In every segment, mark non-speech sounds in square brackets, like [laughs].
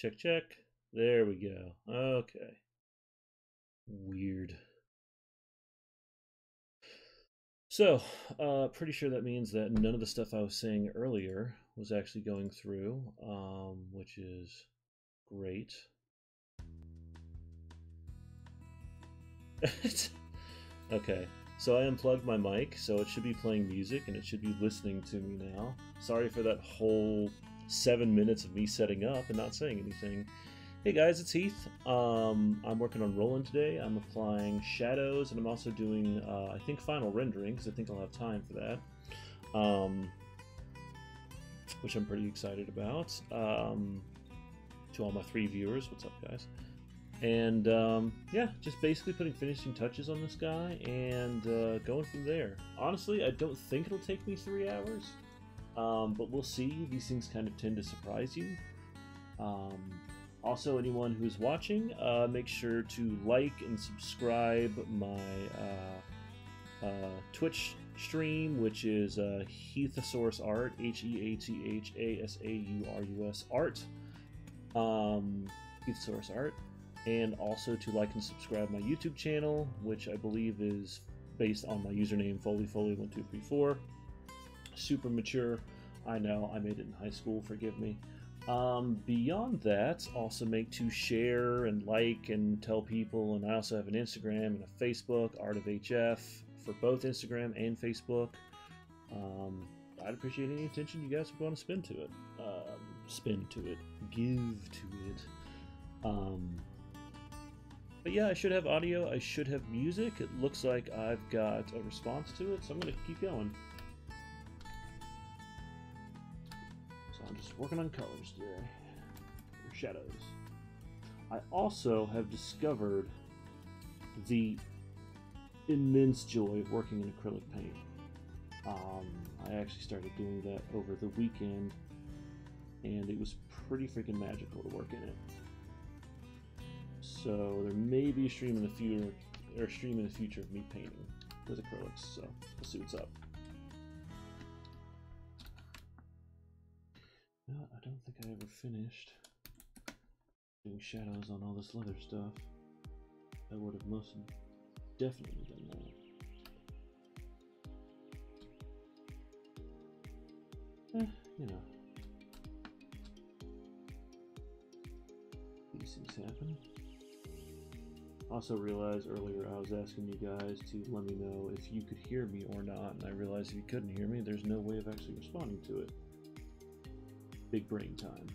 Check, check. There we go. Okay. Weird. So, uh, pretty sure that means that none of the stuff I was saying earlier was actually going through, um, which is great. [laughs] okay, so I unplugged my mic, so it should be playing music and it should be listening to me now. Sorry for that whole seven minutes of me setting up and not saying anything. Hey guys, it's Heath. Um, I'm working on Roland today. I'm applying shadows and I'm also doing, uh, I think, final rendering because I think I'll have time for that. Um, which I'm pretty excited about. Um, to all my three viewers, what's up, guys? And um, yeah, just basically putting finishing touches on this guy and uh, going from there. Honestly, I don't think it'll take me three hours, um, but we'll see. These things kind of tend to surprise you. Um, also, anyone who's watching, uh, make sure to like and subscribe my uh, uh, Twitch stream, which is uh, Heathasaurus Art, H E A T H A S A U R U S Art. Um, Heathasaurus Art. And also to like and subscribe my YouTube channel, which I believe is based on my username FoleyFoley1234. Super mature. I know, I made it in high school, forgive me. Um, beyond that, also make to share and like and tell people. And I also have an Instagram and a Facebook, Art of HF, for both Instagram and Facebook. Um, I'd appreciate any attention you guys would want to spend to it. Um, spend to it. Give to it. Um, but yeah, I should have audio. I should have music. It looks like I've got a response to it, so I'm going to keep going. Just working on colors today. Or shadows. I also have discovered the immense joy of working in acrylic paint. Um, I actually started doing that over the weekend, and it was pretty freaking magical to work in it. So there may be a stream in the future, or a stream in the future of me painting with acrylics. So we'll see what's up. I ever finished doing shadows on all this leather stuff. I would have most definitely done that. Eh, you know. These things happen. Also realized earlier I was asking you guys to let me know if you could hear me or not, and I realized if you couldn't hear me, there's no way of actually responding to it. Big brain time.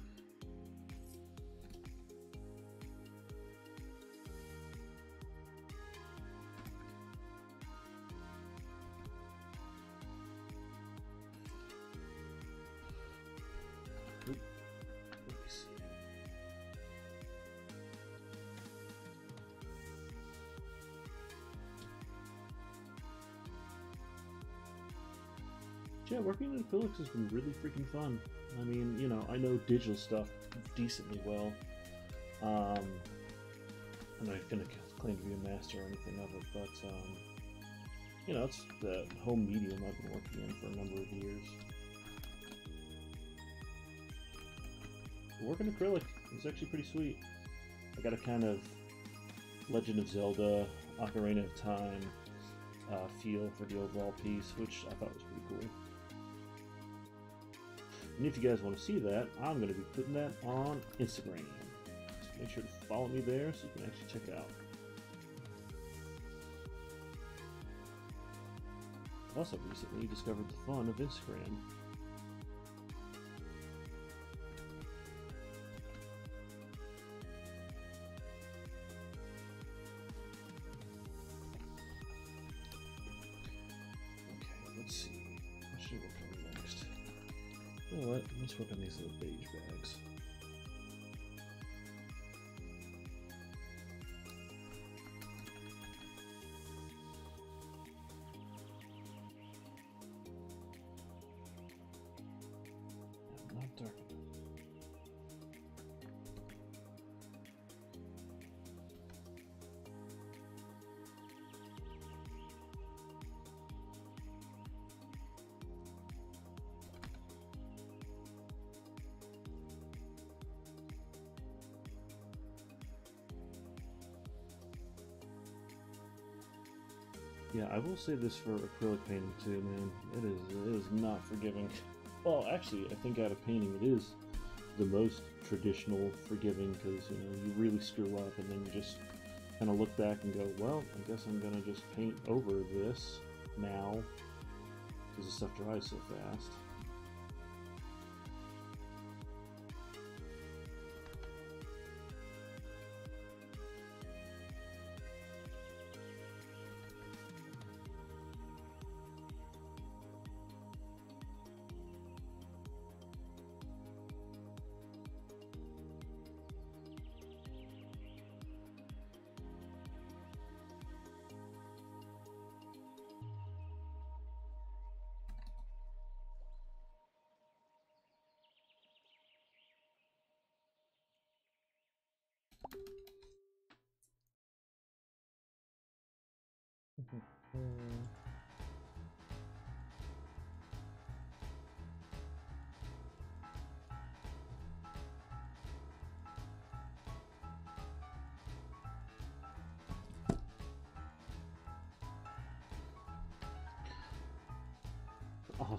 Yeah, working in acrylics has been really freaking fun. I mean, you know, I know digital stuff decently well. Um, I'm not gonna claim to be a master or anything of it, but um, you know, it's the home medium I've been working in for a number of years. Working acrylic is actually pretty sweet. I got a kind of Legend of Zelda, Ocarina of Time uh, feel for the overall piece, which I thought was pretty cool. And if you guys want to see that, I'm going to be putting that on Instagram. So make sure to follow me there so you can actually check out. Also recently discovered the fun of Instagram. Yeah, I will say this for acrylic painting too, man. It is it is not forgiving. Well, actually, I think out of painting it is the most traditional forgiving because you know you really screw up and then you just kind of look back and go, well, I guess I'm gonna just paint over this now because the stuff dries so fast.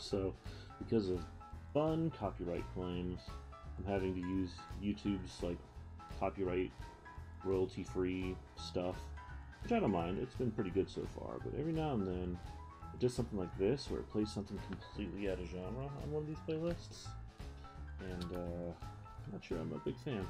Also, because of fun copyright claims, I'm having to use YouTube's like copyright royalty free stuff which I don't mind. It's been pretty good so far, but every now and then it does something like this where it plays something completely out of genre on one of these playlists, and uh, I'm not sure I'm a big fan.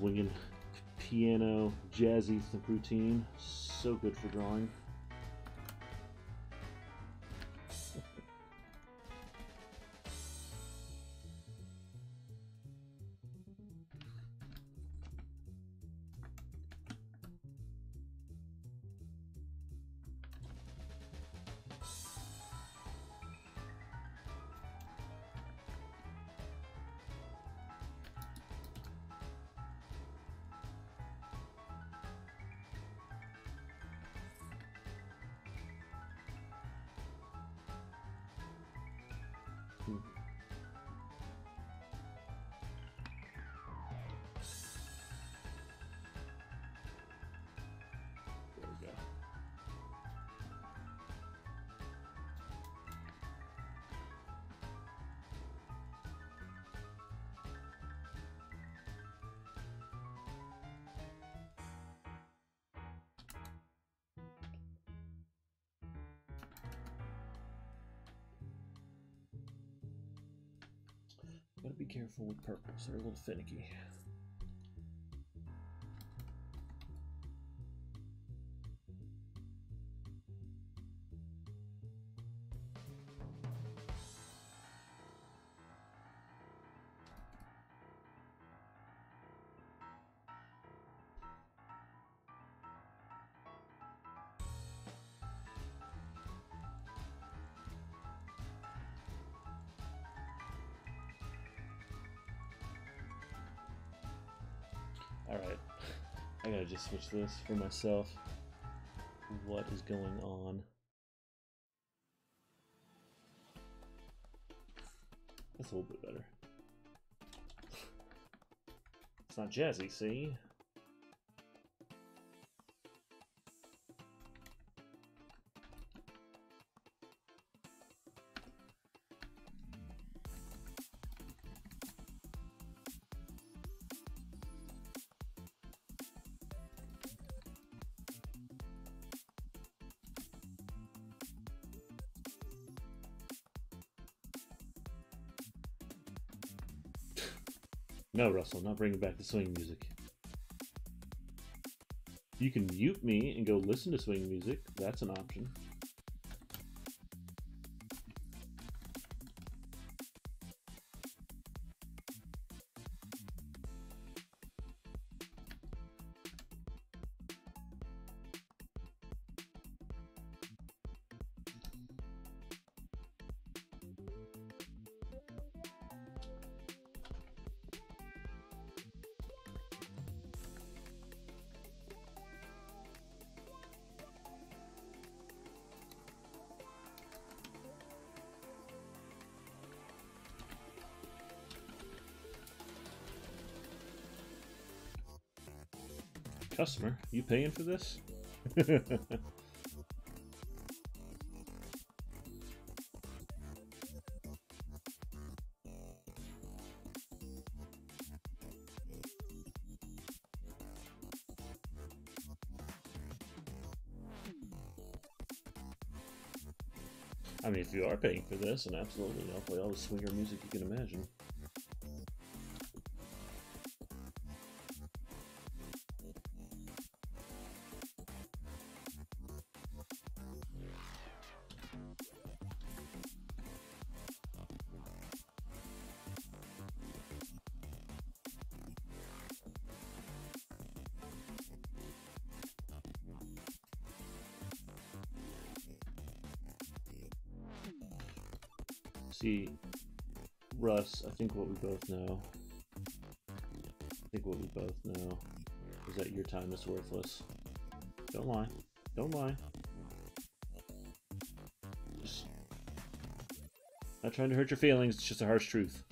Swinging piano, jazzy routine, so good for drawing. Careful with purples, they're a little finicky. Switch this for myself. What is going on? That's a little bit better. It's not jazzy, see? No, Russell, not bringing back the swing music. You can mute me and go listen to swing music. That's an option. Customer. You paying for this? [laughs] I mean, if you are paying for this, and absolutely, I'll play all the swinger music you can imagine. Both know. I think what we both know is that your time is worthless. Don't lie. Don't lie. Just not trying to hurt your feelings, it's just a harsh truth.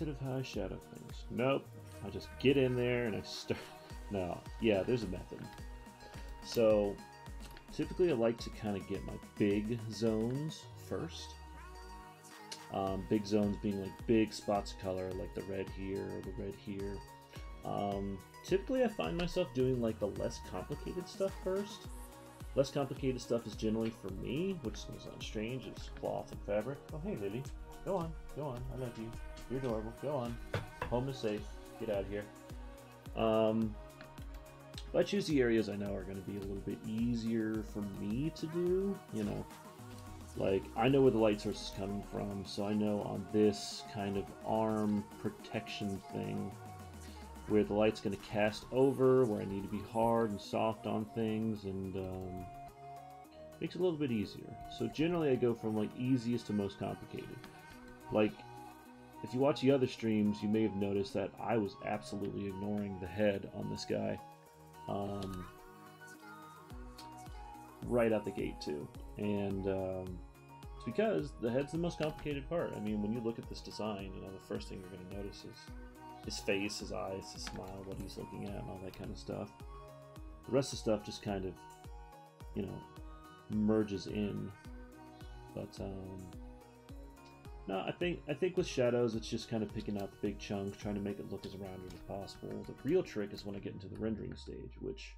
Of how I shadow things? Nope. I just get in there and I start. [laughs] No, yeah, there's a method. So typically I like to kind of get my big zones first. Um, big zones being like big spots of color, like the red here or the red here. Um, typically I find myself doing like the less complicated stuff first. Less complicated stuff is generally for me, which is strange, it's cloth and fabric. Oh hey Lily, go on, go on, I love you. You're adorable. Go on. Home is safe. Get out of here. Um, I choose the areas I know are going to be a little bit easier for me to do. You know, like I know where the light source is coming from, so I know on this kind of arm protection thing where the light's going to cast over, where I need to be hard and soft on things, and um, makes it a little bit easier. So generally, I go from like easiest to most complicated. Like if you watch the other streams, you may have noticed that I was absolutely ignoring the head on this guy. Um, right out the gate, too. And um, it's because the head's the most complicated part. I mean, when you look at this design, you know, the first thing you're going to notice is his face, his eyes, his smile, what he's looking at, and all that kind of stuff. The rest of the stuff just kind of, you know, merges in. But, um, no, I think I think with shadows, it's just kind of picking out the big chunks, trying to make it look as rounded as possible. The real trick is when I get into the rendering stage, which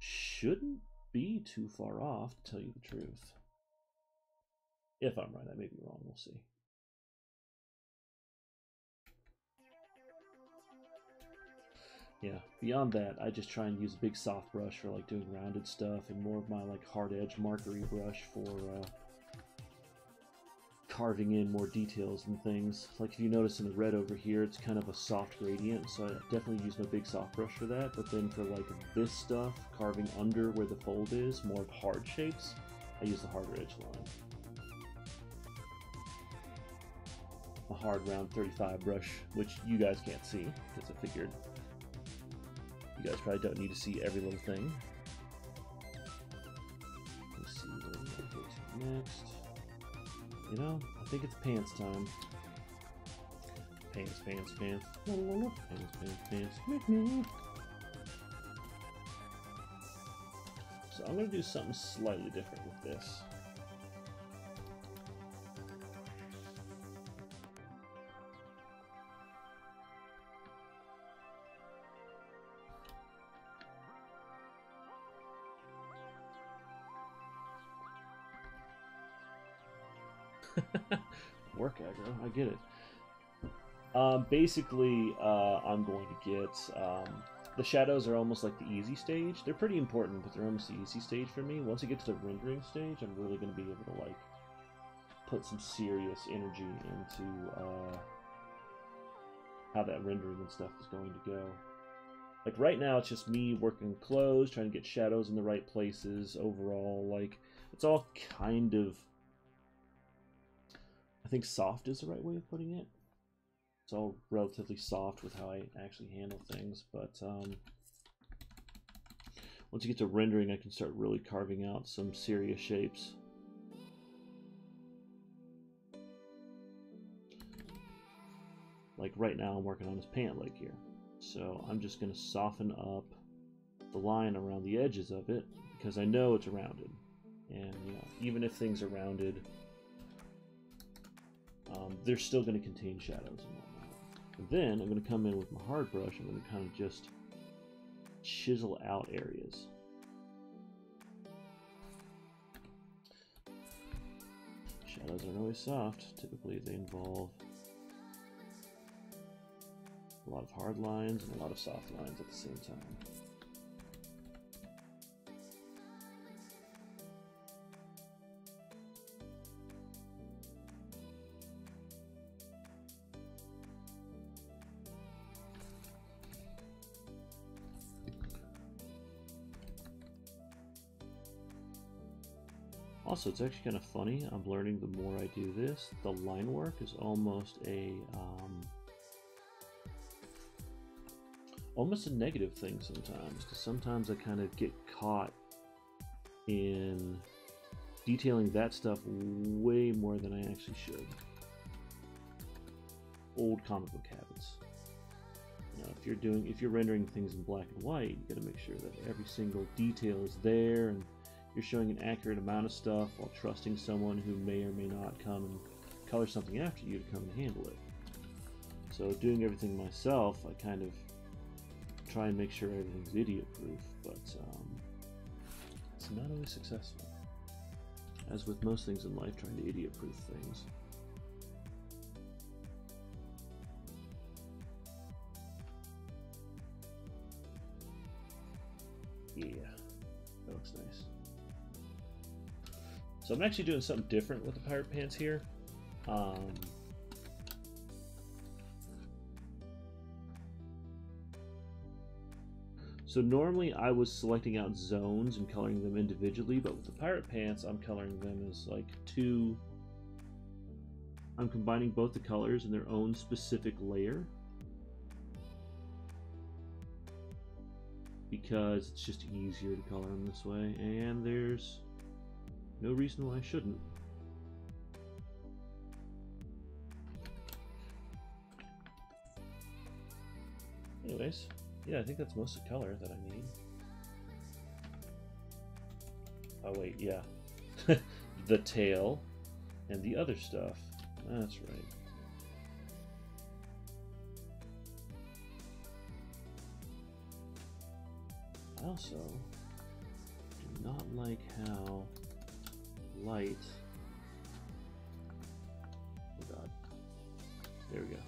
shouldn't be too far off, to tell you the truth. If I'm right, I may be wrong. We'll see. Yeah, beyond that, I just try and use a big soft brush for like doing rounded stuff, and more of my like hard edge markery brush for uh, carving in more details and things. Like if you notice in the red over here, it's kind of a soft gradient, so I definitely use my big soft brush for that. But then for like this stuff, carving under where the fold is, more hard shapes, I use the harder edge line. A hard round 35 brush, which you guys can't see, because I figured You guys probably don't need to see every little thing. Let's see where go to next. You know, I think it's pants time. Pants, pants, pants. Pants, pants, pants. So I'm going to do something slightly different with this. Work aggro, I get it. Um, basically, uh, I'm going to get um, the shadows are almost like the easy stage. They're pretty important, but they're almost the easy stage for me. Once I get to the rendering stage, I'm really going to be able to like put some serious energy into uh, how that rendering and stuff is going to go. Like right now, it's just me working close, trying to get shadows in the right places. Overall, like it's all kind of I think soft is the right way of putting it. It's all relatively soft with how I actually handle things, but um, once you get to rendering, I can start really carving out some serious shapes. Like right now, I'm working on this pant leg here. So I'm just going to soften up the line around the edges of it because I know it's rounded. And you know, even if things are rounded, um, they're still going to contain shadows and whatnot. And then I'm going to come in with my hard brush. I'm going to kind of just chisel out areas. Shadows aren't always soft. Typically they involve a lot of hard lines and a lot of soft lines at the same time. Also, it's actually kind of funny. I'm learning the more I do this, the line work is almost a um, almost a negative thing sometimes. Because sometimes I kind of get caught in detailing that stuff way more than I actually should. Old comic book habits. Know, if you're doing, if you're rendering things in black and white, you got to make sure that every single detail is there and you're showing an accurate amount of stuff while trusting someone who may or may not come and color something after you to come and handle it. So doing everything myself, I kind of try and make sure everything's idiot proof, but um, it's not always successful. As with most things in life, trying to idiot proof things. So I'm actually doing something different with the pirate pants here. Um, so normally I was selecting out zones and coloring them individually, but with the pirate pants, I'm coloring them as like two. I'm combining both the colors in their own specific layer. Because it's just easier to color them this way. And there's no reason why I shouldn't. Anyways, yeah, I think that's most of the color that I need. Oh wait, yeah. [laughs] the tail and the other stuff. That's right. I also do not like how light. Oh god. There we go.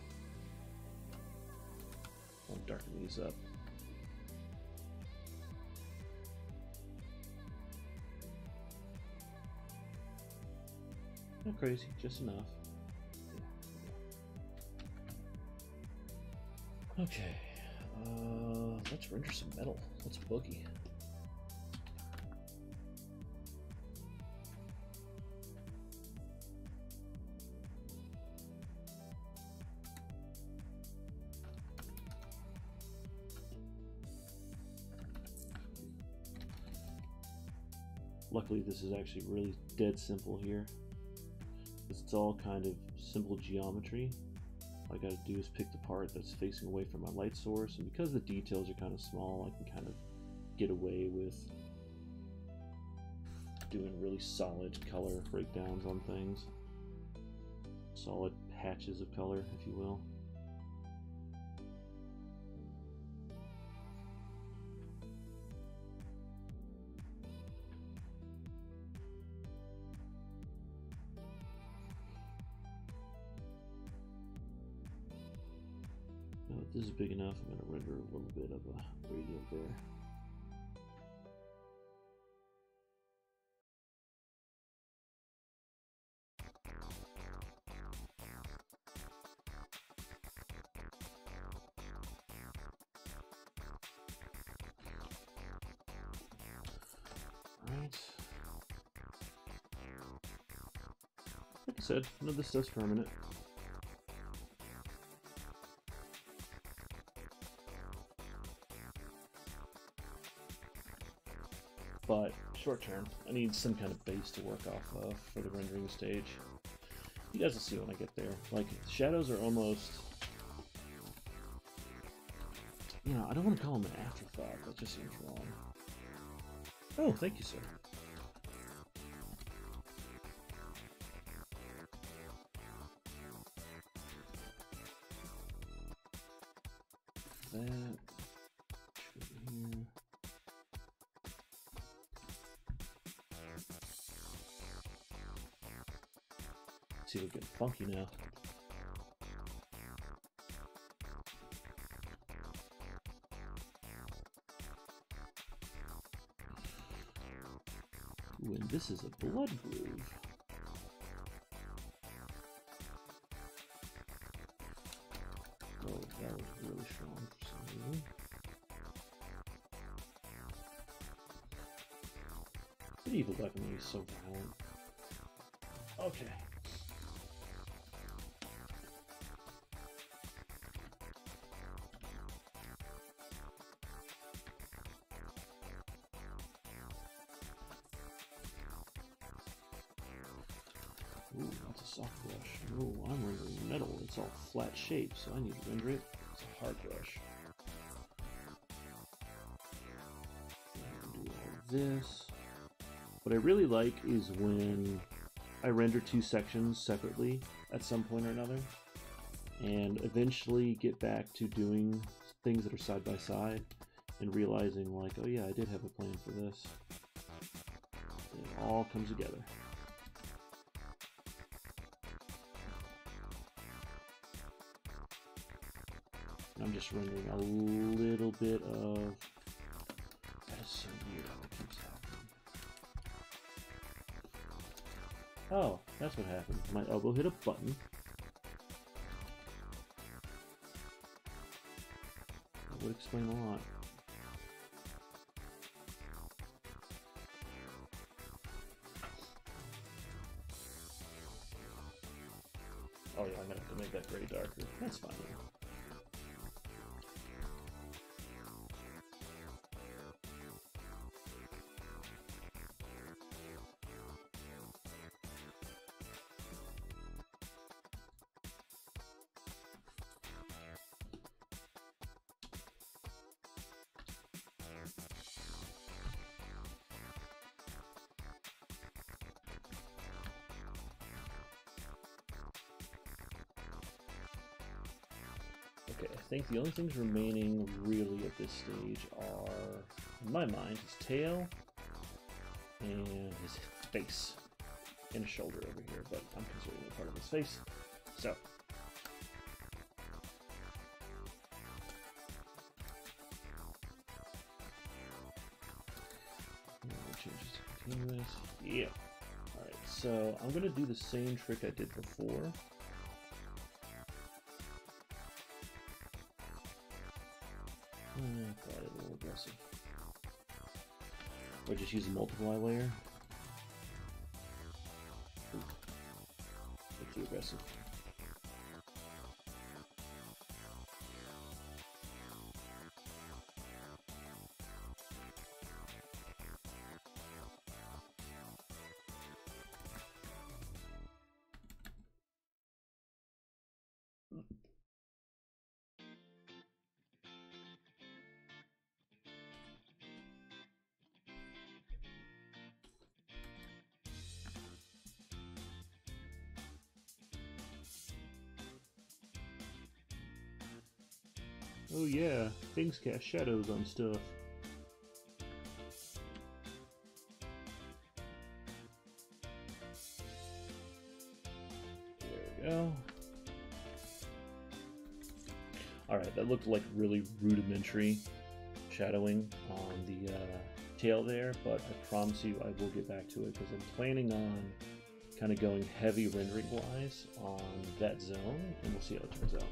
I'll darken these up. Not crazy, just enough. Okay, uh, let's render some metal. Let's boogie. Luckily, this is actually really dead simple here. It's all kind of simple geometry. All I gotta do is pick the part that's facing away from my light source, and because the details are kind of small, I can kind of get away with doing really solid color breakdowns on things. Solid patches of color, if you will. This is big enough, I'm going to render a little bit of a gradient there. Right. Like I said, none of this stuff's permanent. Short term, I need some kind of base to work off of for the rendering stage. You guys will see when I get there. Like, shadows are almost... You know, I don't want to call them an afterthought. That just seems wrong. Oh, thank you, sir. We're getting. Ooh, and this is a blood groove. Oh, that was really strong some. Medieval weaponry is so violent. Okay. Flat shape, so I need to render it. It's a hard brush. do all this. What I really like is when I render two sections separately at some point or another, and eventually get back to doing things that are side by side, and realizing like, oh yeah, I did have a plan for this. It all comes together. Just rendering a little bit of... That is so weird how it keeps happening. Oh, that's what happened. My elbow hit a button. That would explain a lot. Oh yeah, I'm gonna have to make that gray darker. That's fine. The only things remaining really at this stage are, in my mind, his tail and his face and a shoulder over here, but I'm considering it part of his face. So, changes. Yeah. Alright, so I'm going to do the same trick I did before. Just use a multiply layer. Yeah, things cast shadows on stuff. There we go. Alright, that looked like really rudimentary shadowing on the uh, tail there, but I promise you I will get back to it because I'm planning on kind of going heavy rendering wise on that zone, and we'll see how it turns out.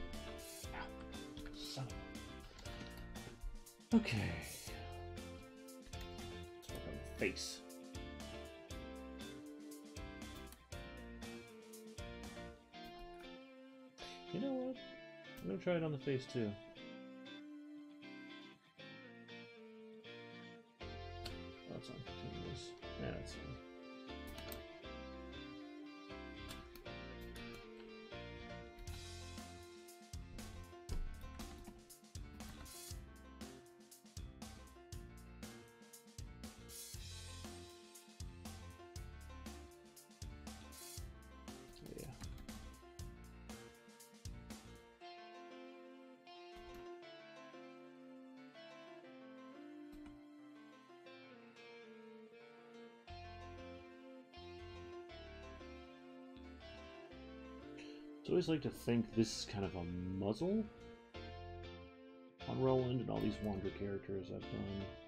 Okay. Face. You know what? I'm gonna try it on the face too. Always like to think this is kind of a muzzle on Roland and all these Wander characters I've done.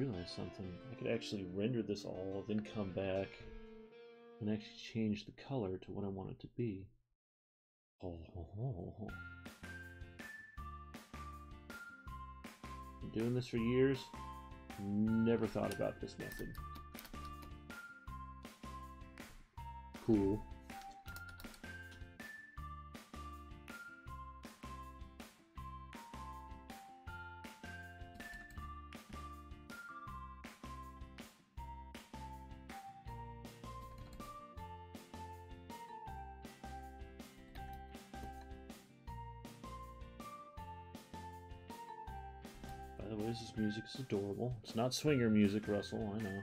Realized something. I could actually render this all, then come back and actually change the color to what I want it to be. Oh. Been doing this for years. Never thought about this method. Cool. Adorable. It's not swinger music, Russell, I know.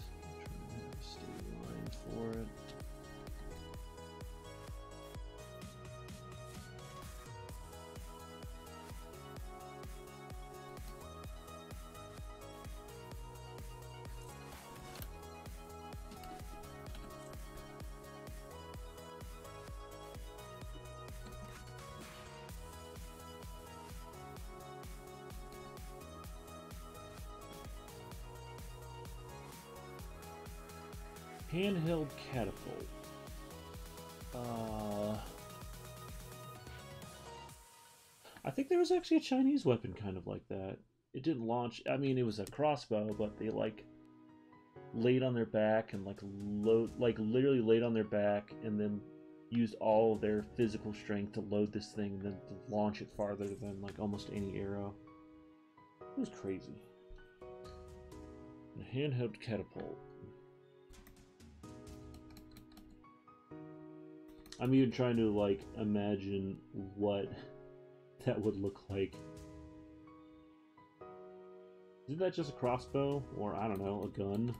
Handheld catapult. Uh, I think there was actually a Chinese weapon kind of like that. It didn't launch. I mean, it was a crossbow, but they like laid on their back and like load, like literally laid on their back, and then used all their physical strength to load this thing and then to launch it farther than like almost any arrow. It was crazy. A handheld catapult. I'm even trying to like imagine what [laughs] that would look like. Isn't that just a crossbow? Or I don't know, a gun?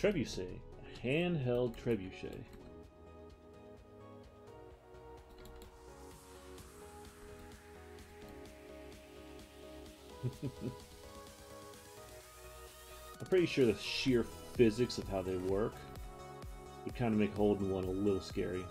Trebuchet. A handheld trebuchet. [laughs] I'm pretty sure the sheer physics of how they work would kind of make holding one a little scary.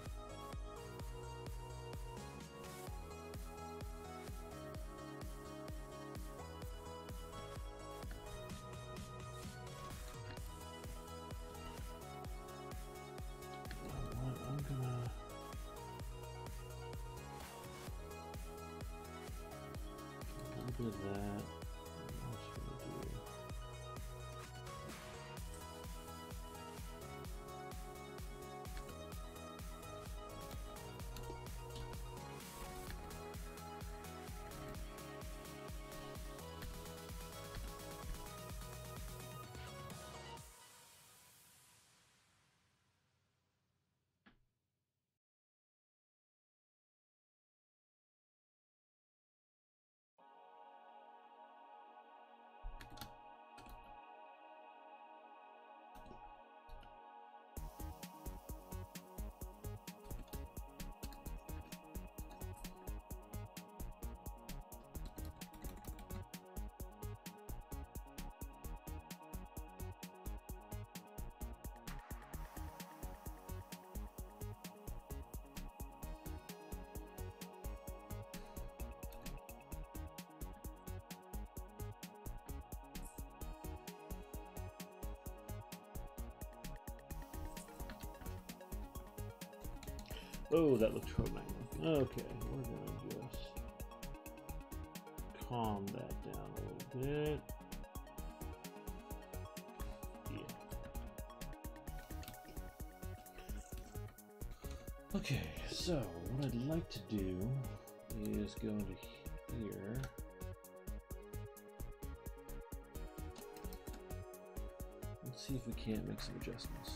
Oh, that looks romantic. Okay, we're gonna just calm that down a little bit. Yeah. Okay, so what I'd like to do is go into here. Let's see if we can't make some adjustments.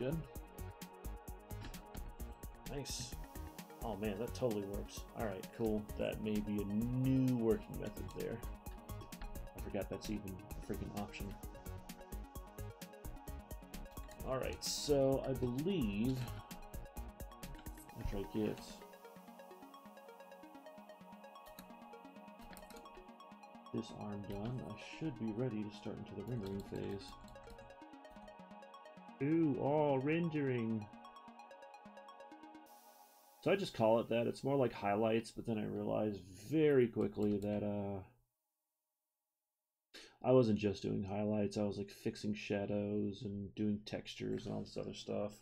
Good. Nice. Oh man, that totally works. Alright, cool. That may be a new working method there. I forgot that's even a freaking option. Alright, so I believe after I get this arm done, I should be ready to start into the rendering phase. Ooh, all rendering. So I just call it that. It's more like highlights, but then I realized very quickly that uh, I wasn't just doing highlights. I was like fixing shadows and doing textures and all this other stuff.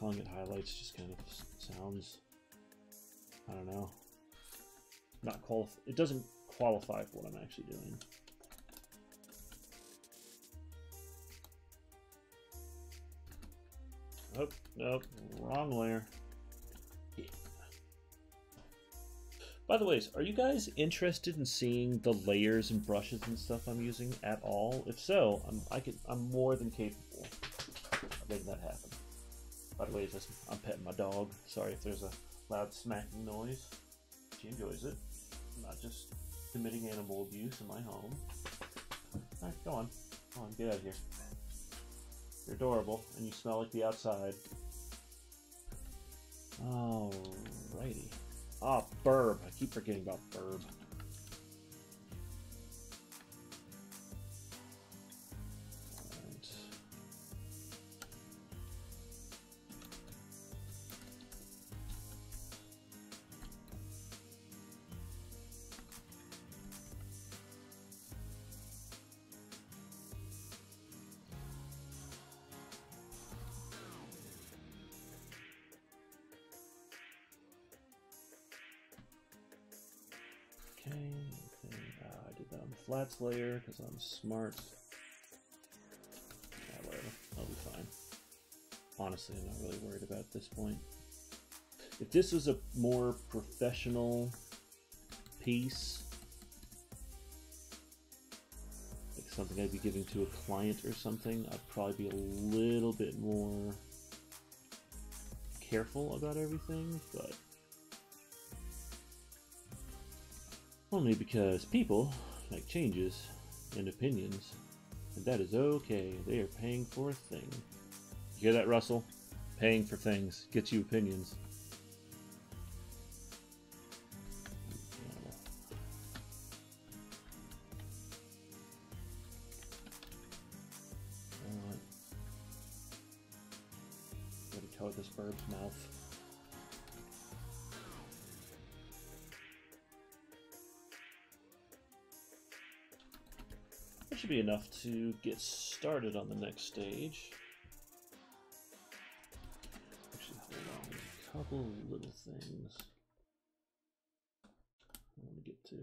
Calling it highlights just kind of sounds, I don't know, not qualify. It doesn't qualify for what I'm actually doing. Oh, nope, wrong layer. By the way, are you guys interested in seeing the layers and brushes and stuff I'm using at all? If so, I'm I can I'm more than capable of making that happen. By the way, I'm petting my dog. Sorry if there's a loud smacking noise. She enjoys it. I'm not just committing animal abuse in my home. Alright, go on. Go on, get out of here. You're adorable, and you smell like the outside. Alrighty. Ah, oh, burb. I keep forgetting about burb. Layer because I'm smart. Yeah, whatever. I'll be fine. Honestly, I'm not really worried about this point. If this was a more professional piece, like something I'd be giving to a client or something, I'd probably be a little bit more careful about everything, but only because people make changes and opinions, and that is okay. They are paying for a thing. You hear that, Russell? Paying for things gets you opinions. Enough to get started on the next stage. Actually, hold on. A couple little things I want to get to.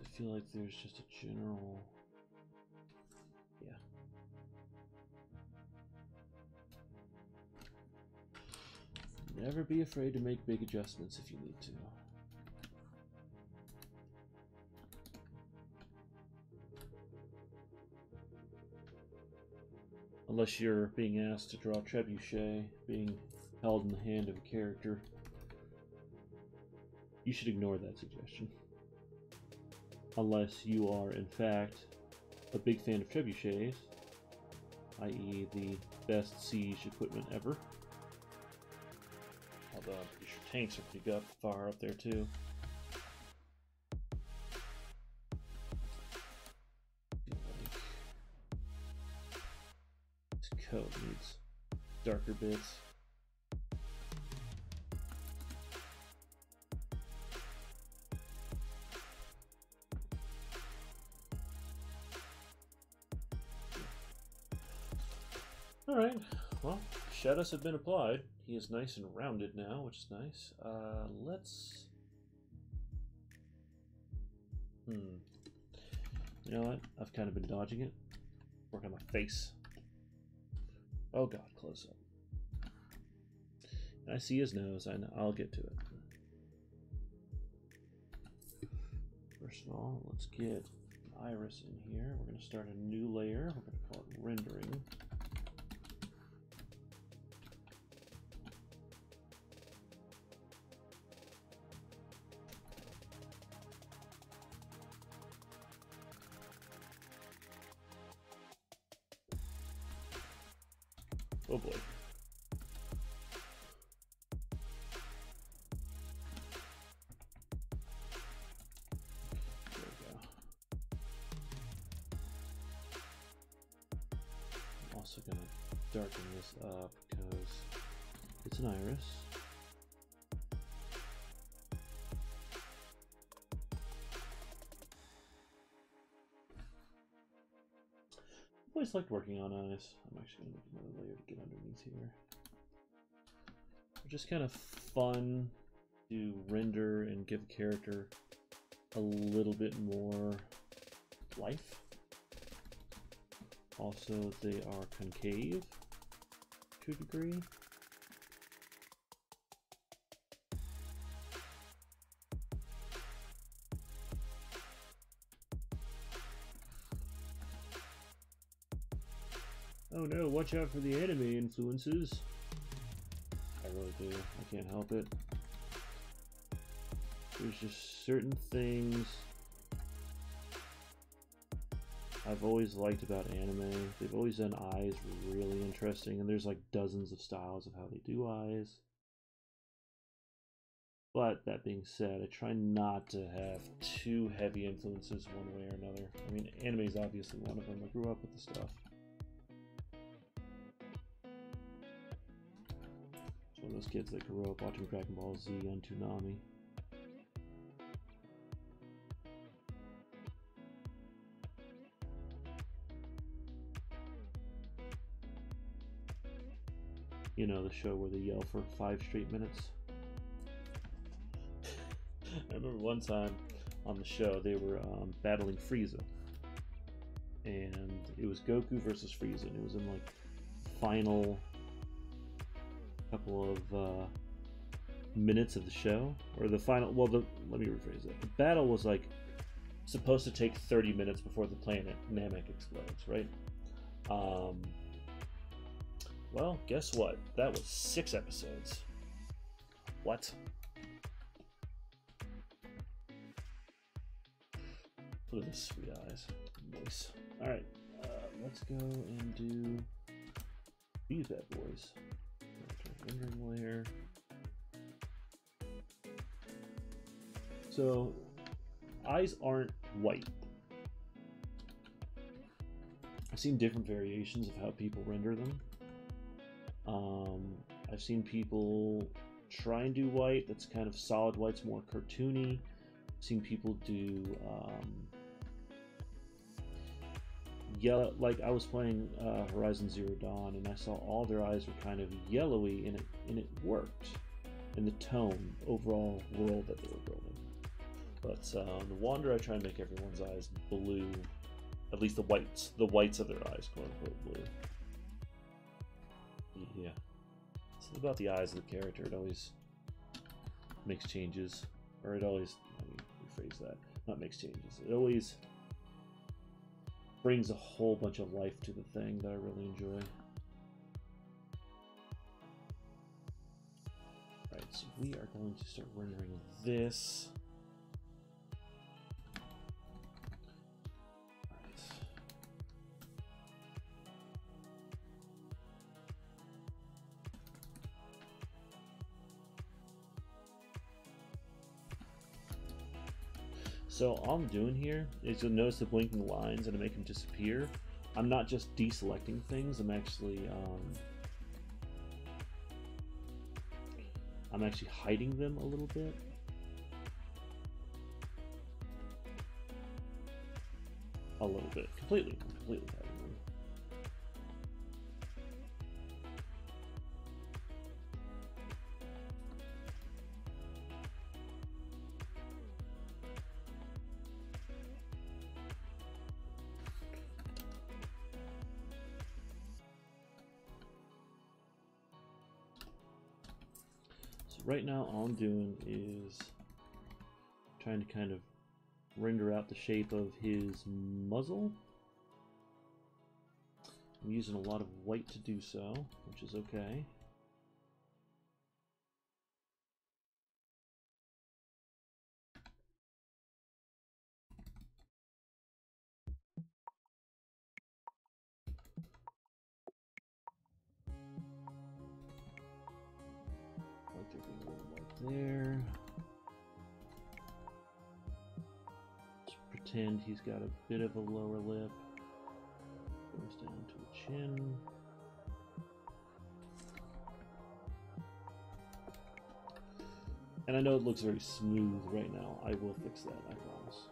I feel like there's just a general Never be afraid to make big adjustments if you need to. Unless you're being asked to draw trebuchet being held in the hand of a character, you should ignore that suggestion. Unless you are, in fact, a big fan of trebuchets, i.e., the best siege equipment ever. Although I'm pretty sure tanks are pretty good far up there too. This coat needs darker bits. Alright, well, shadows have been applied. He is nice and rounded now, which is nice. Uh, let's... Hmm. You know what? I've kind of been dodging it. Work on my face. Oh god, close up. I see his nose. I know. I'll get to it. First of all, let's get iris in here. We're going to start a new layer. We're going to call it rendering. Oh boy. i'm also going to darken this up because it's an iris. I always liked working on iris. Actually another layer to get underneath here. They're just kind of fun to render and give character a little bit more life. Also, they are concave to a degree. Watch out for the anime influences. I really do. I can't help it. There's just certain things I've always liked about anime. They've always done eyes really interesting, and there's like dozens of styles of how they do eyes. But that being said, I try not to have too heavy influences one way or another. I mean, anime is obviously one of them. I grew up with the stuff. One of those kids that grew up watching Dragon Ball Z on Toonami. you know, the show where they yell for five straight minutes. [laughs] I remember one time on the show they were um, battling Frieza, and it was Goku versus Frieza, and it was in like final couple of uh, minutes of the show, or the final. Well, the let me rephrase it. The battle was like supposed to take 30 minutes before the planet Namek explodes, right? Um, well, guess what? That was six episodes. What? Look at the sweet eyes. Nice. Alright, uh, let's go and do these bad boys. Rendering layer. So, eyes aren't white. I've seen different variations of how people render them. Um, I've seen people try and do white that's kind of solid white's more cartoony. I've seen people do um, yellow, like I was playing uh, Horizon Zero Dawn and I saw all their eyes were kind of yellowy and it, and it worked in the tone, overall world that they were building. But uh, on the Wander, I try and make everyone's eyes blue, at least the whites, the whites of their eyes, quote unquote blue. Yeah. It's about the eyes of the character. It always makes changes. Or it always, let me rephrase that. Not makes changes. It always brings a whole bunch of life to the thing that I really enjoy. Right, so we are going to start rendering this. So all I'm doing here is you'll notice the blinking lines and I make them disappear. I'm not just deselecting things, I'm actually um, I'm actually hiding them a little bit. A little bit. Completely. Completely right now all I'm doing is trying to kind of render out the shape of his muzzle. I'm using a lot of white to do so, which is okay. he's got a bit of a lower lip. Goes down to the chin. And I know it looks very smooth right now. I will fix that, I promise.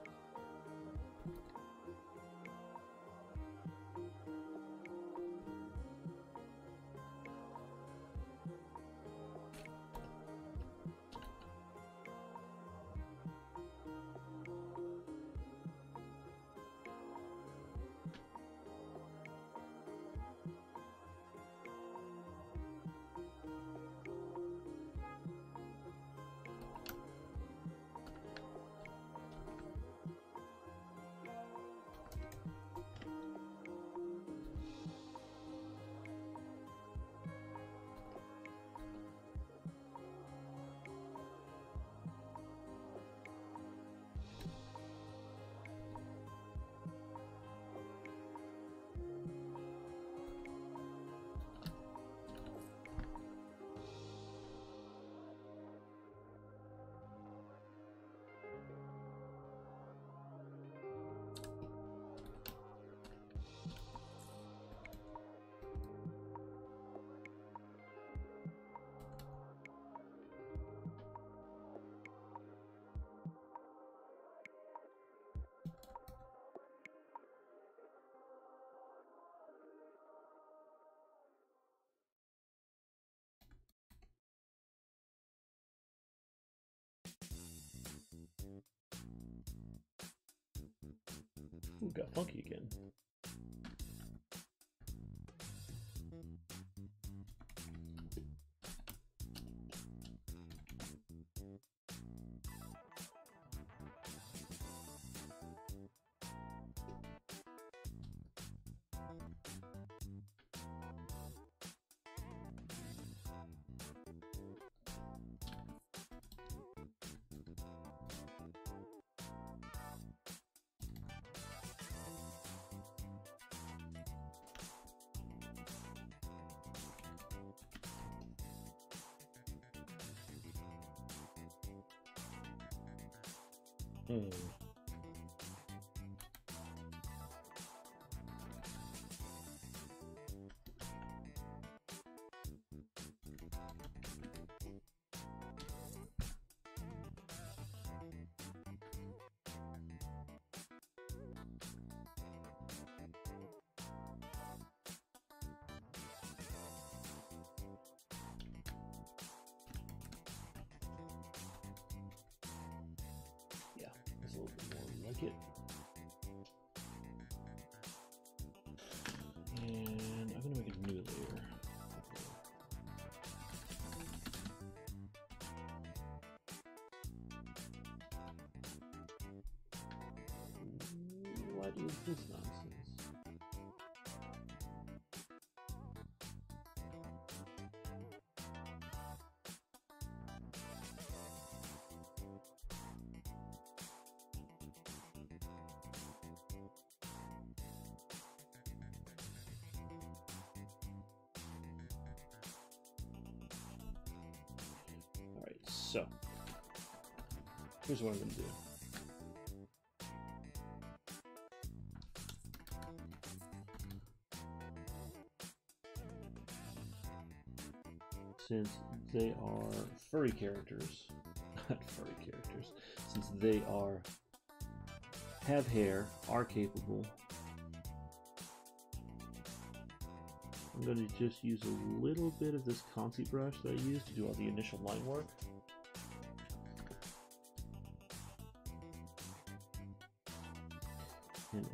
Ooh, got funky again. Hmm. Bit it. And I'm gonna make a new layer. What is this nonsense? Here's what I'm gonna do. Since they are furry characters, [laughs] not furry characters, since they are have hair, are capable, I'm going to just use a little bit of this Conti brush that I used to do all the initial line work.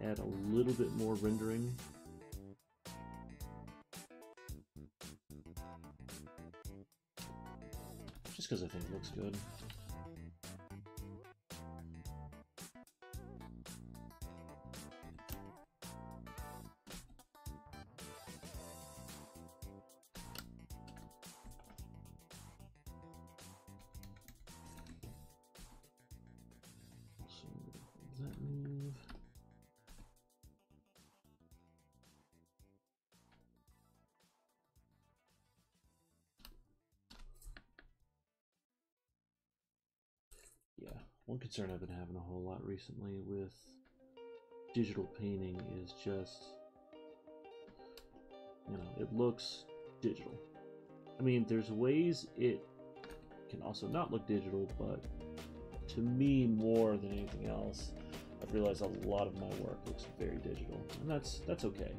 Add a little bit more rendering. Just because I think it looks good. Concern I've been having a whole lot recently with digital painting is just, you know, it looks digital. I mean, there's ways it can also not look digital, but to me, more than anything else, I've realized a lot of my work looks very digital, and that's that's okay.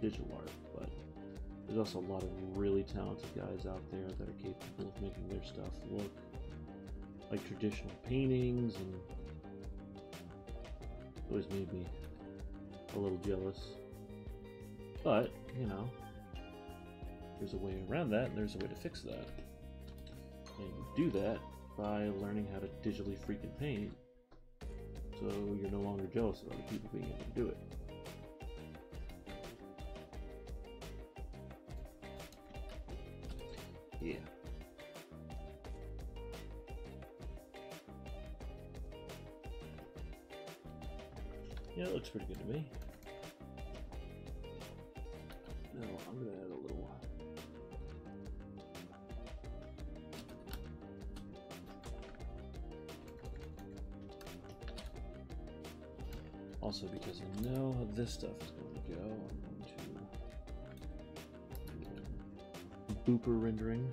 Digital art, but there's also a lot of really talented guys out there that are capable of making their stuff look like traditional paintings, and always made me a little jealous. But you know, there's a way around that, and there's a way to fix that. And you do that by learning how to digitally freaking paint so you're no longer jealous of other people being able to do it. Looks pretty good to me. No, I'm gonna add a little Also, because I know how this stuff is going to go, I'm going to booper rendering.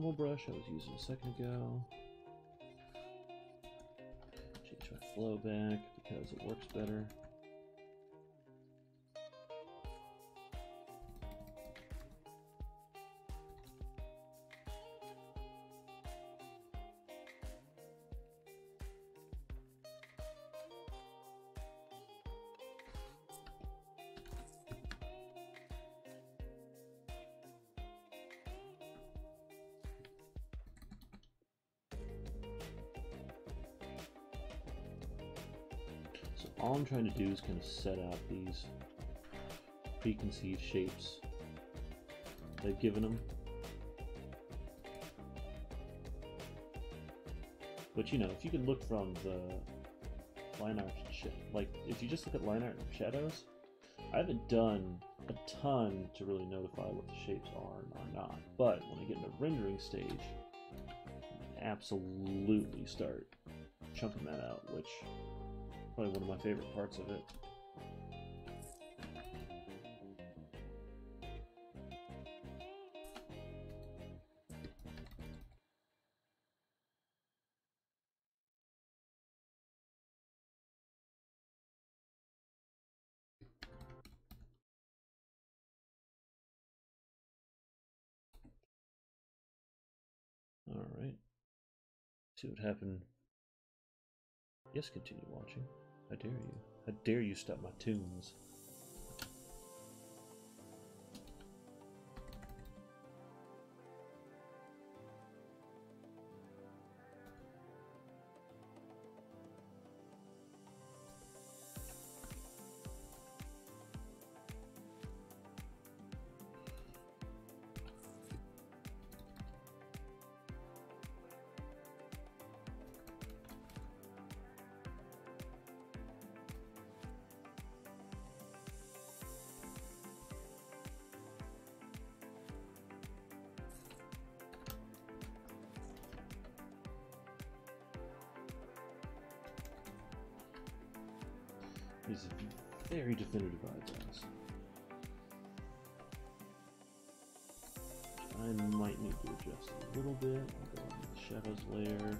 Normal brush I was using a second ago. Change my flow back because it works better. All I'm trying to do is kind of set out these preconceived shapes they've given them. But you know, if you can look from the line art, like if you just look at line art and shadows, I haven't done a ton to really notify what the shapes are and are not. But when I get in the rendering stage, absolutely start chunking that out, which probably one of my favorite parts of it. All right. See what happened. Yes, continue watching. How dare you? How dare you stop my tunes? I might need to adjust a little bit. I'll go on the shadows layer.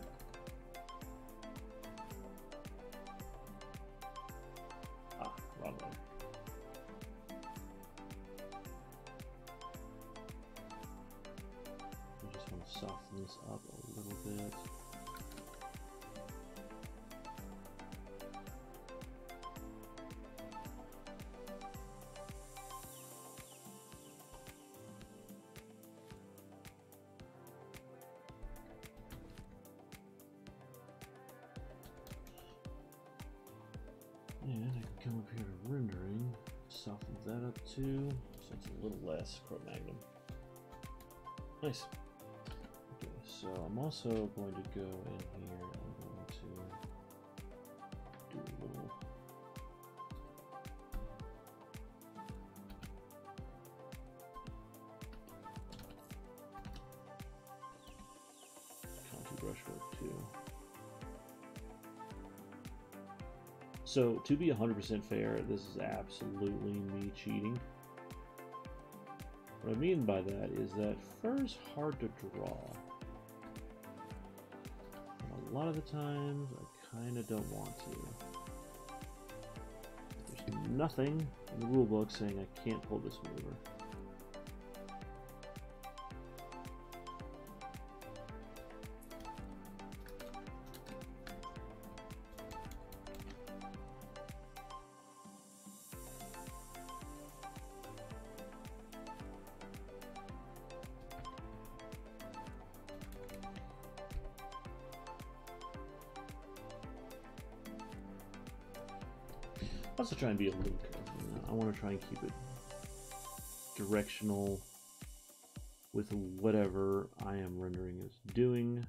Too, so it's a little less Cro-Magnon. Nice. Okay, so I'm also going to go in here, So, to be 100% fair, this is absolutely me cheating. What I mean by that is that fur is hard to draw. And a lot of the times, I kind of don't want to. There's nothing in the rulebook saying I can't pull this maneuver. Try and be a know? I want to try and keep it directional with whatever I am rendering is doing.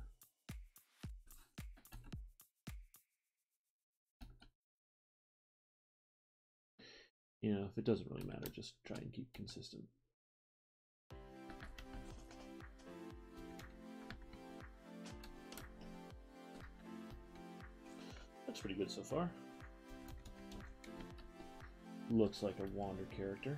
You know, if it doesn't really matter, just try and keep consistent. Looks pretty good so far looks like a Wander character.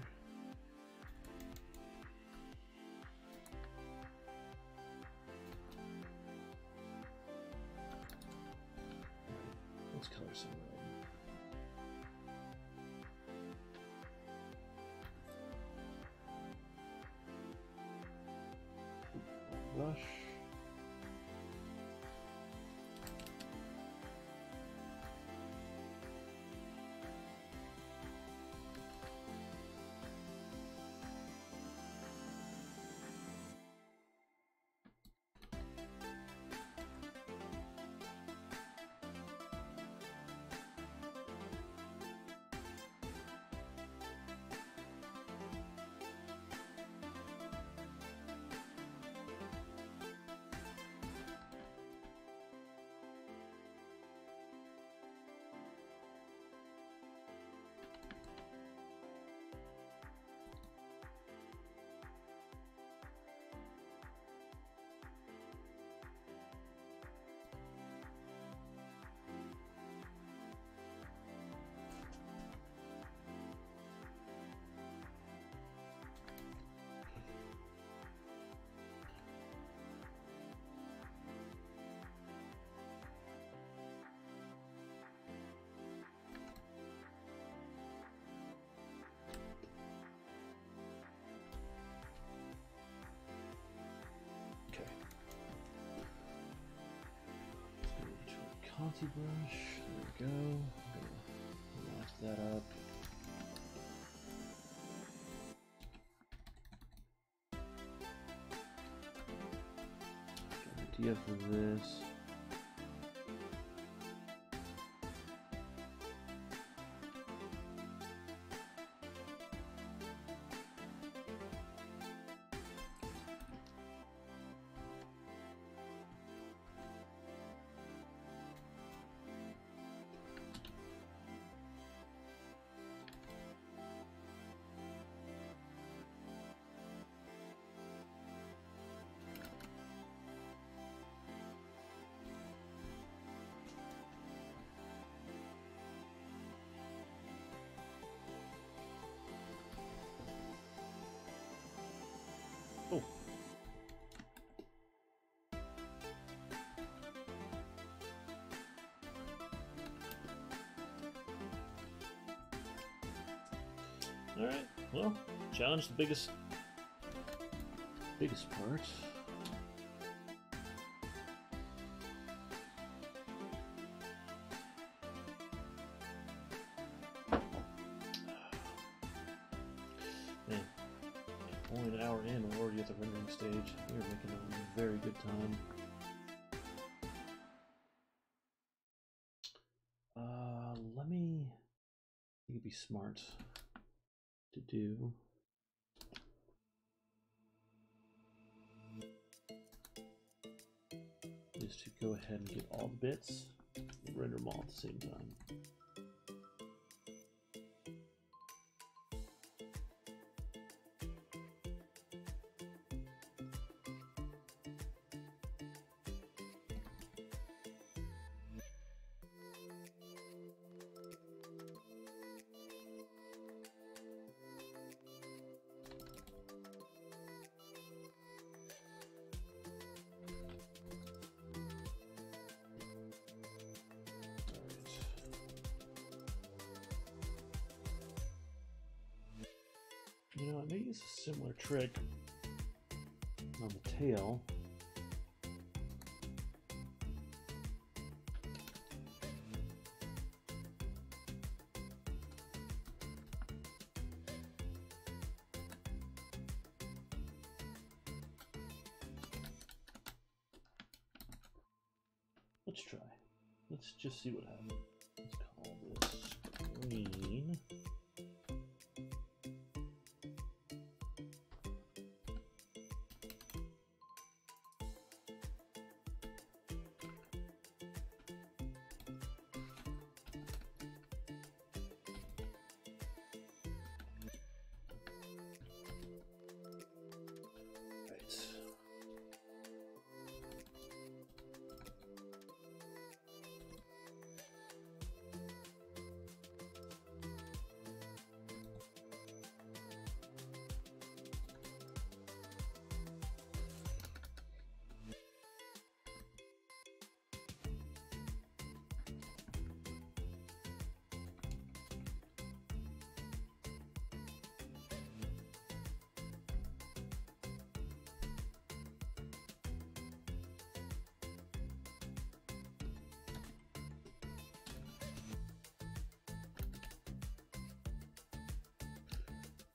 Conti brush. There we go. Lock that up. Got idea for this. Alright, well, challenge the biggest biggest part. Man, only an hour in, we're already at the rendering stage. We're making a very good time. Uh, let me. It'd be smart do. Is to go ahead and get all the bits and render them all at the same time. See what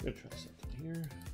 Gonna try something here.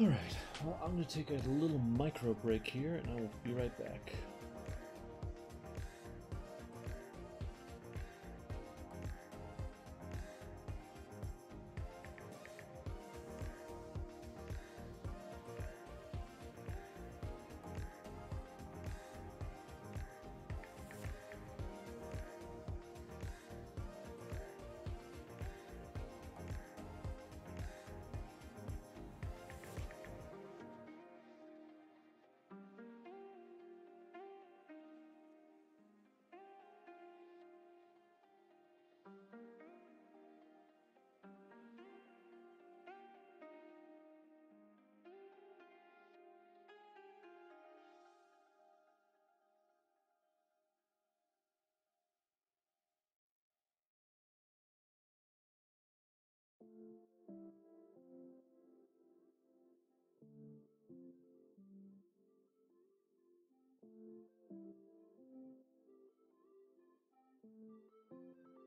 All right, well, I'm going to take a little micro break here and I will be right back. Thank you.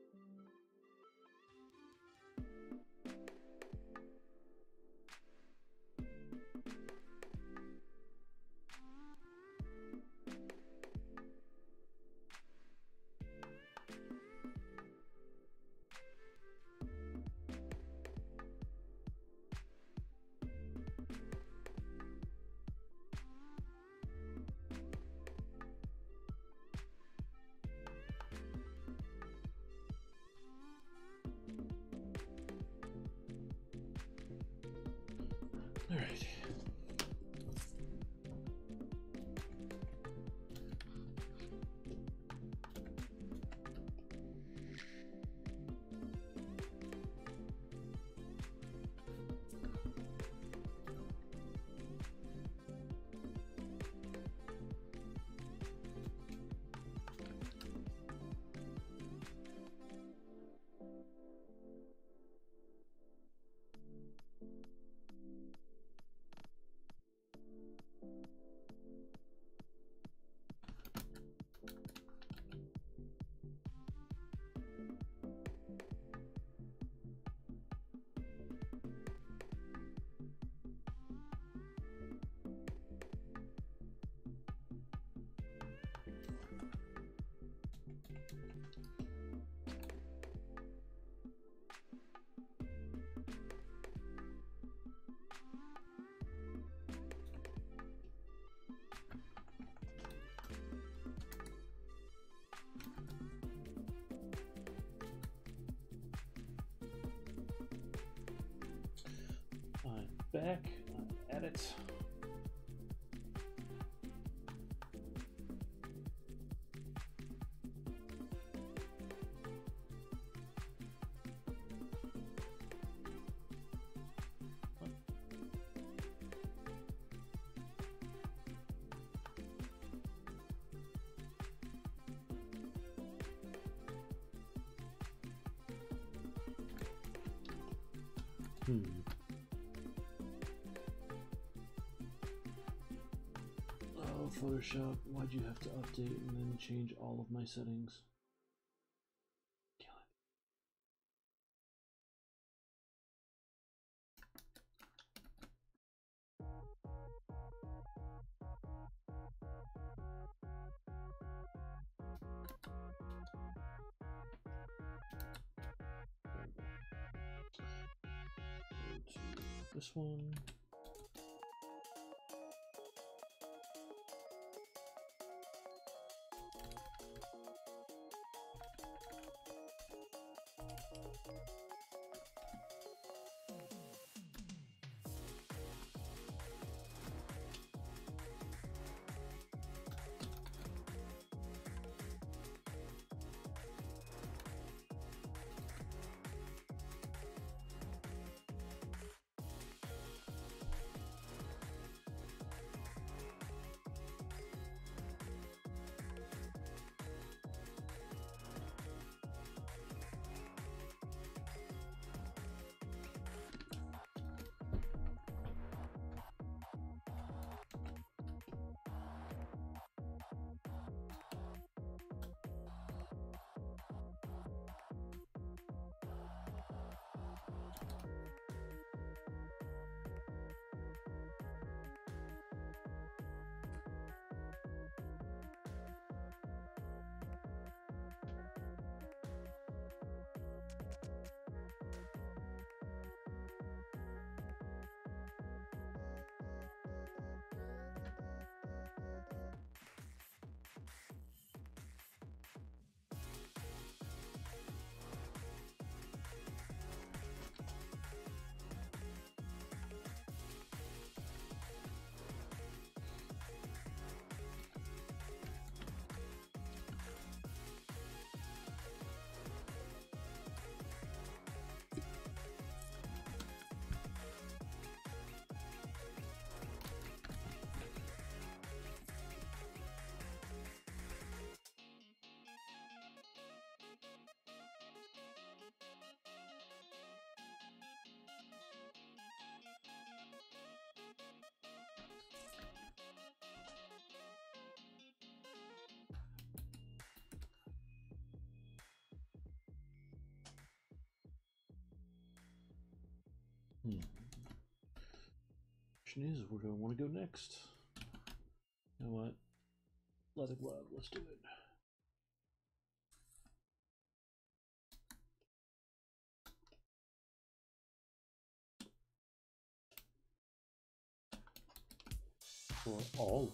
Back. I'm at it. Hmm. Photoshop, why'd you have to update and then change all of my settings? Hmm. Question is, where do I want to go next? You know what? Let Leather glove, let's do it. For all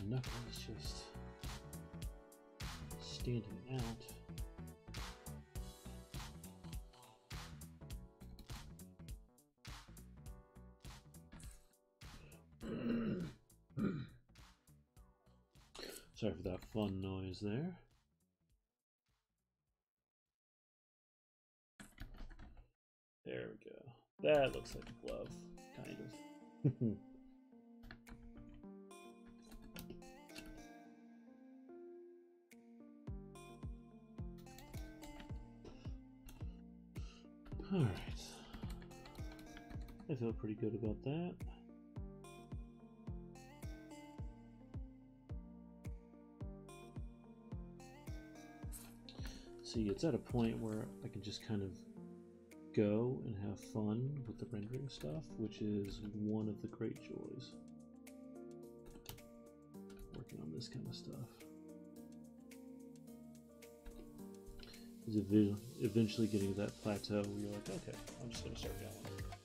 Is just standing out. [clears throat] Sorry for that fun noise there. There we go. That looks like a glove, kind of. [laughs] pretty good about that. See, it's at a point where I can just kind of go and have fun with the rendering stuff, which is one of the great joys. Working on this kind of stuff. is ev- eventually getting to that plateau where you're like, okay, I'm just going to start going.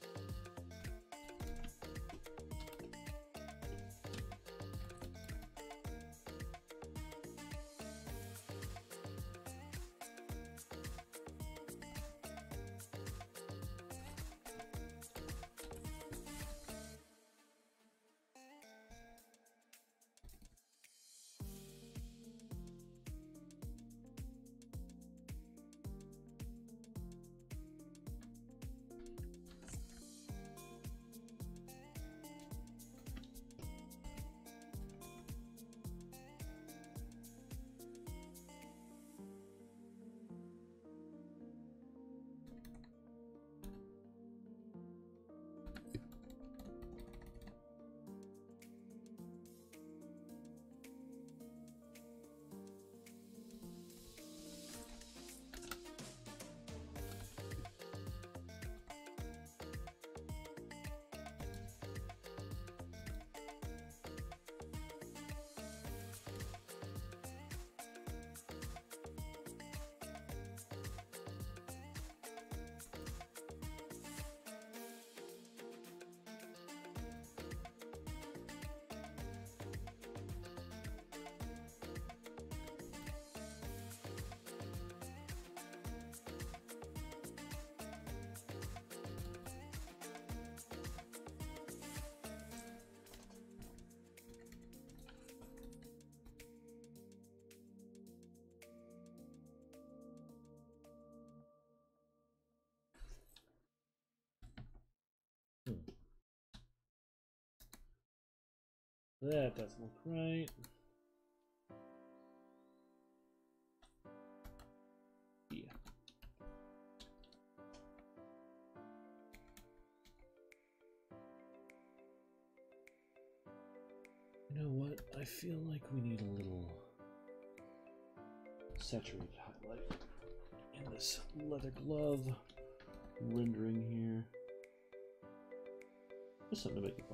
That doesn't look right. Yeah. You know what? I feel like we need a little saturated highlight in this leather glove rendering here. Just something to make it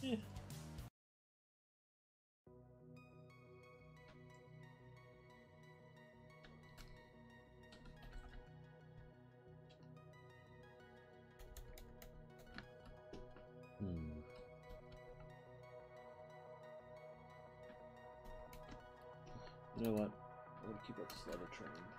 Yeah. Hmm. You know what? I'm gonna keep up this level train.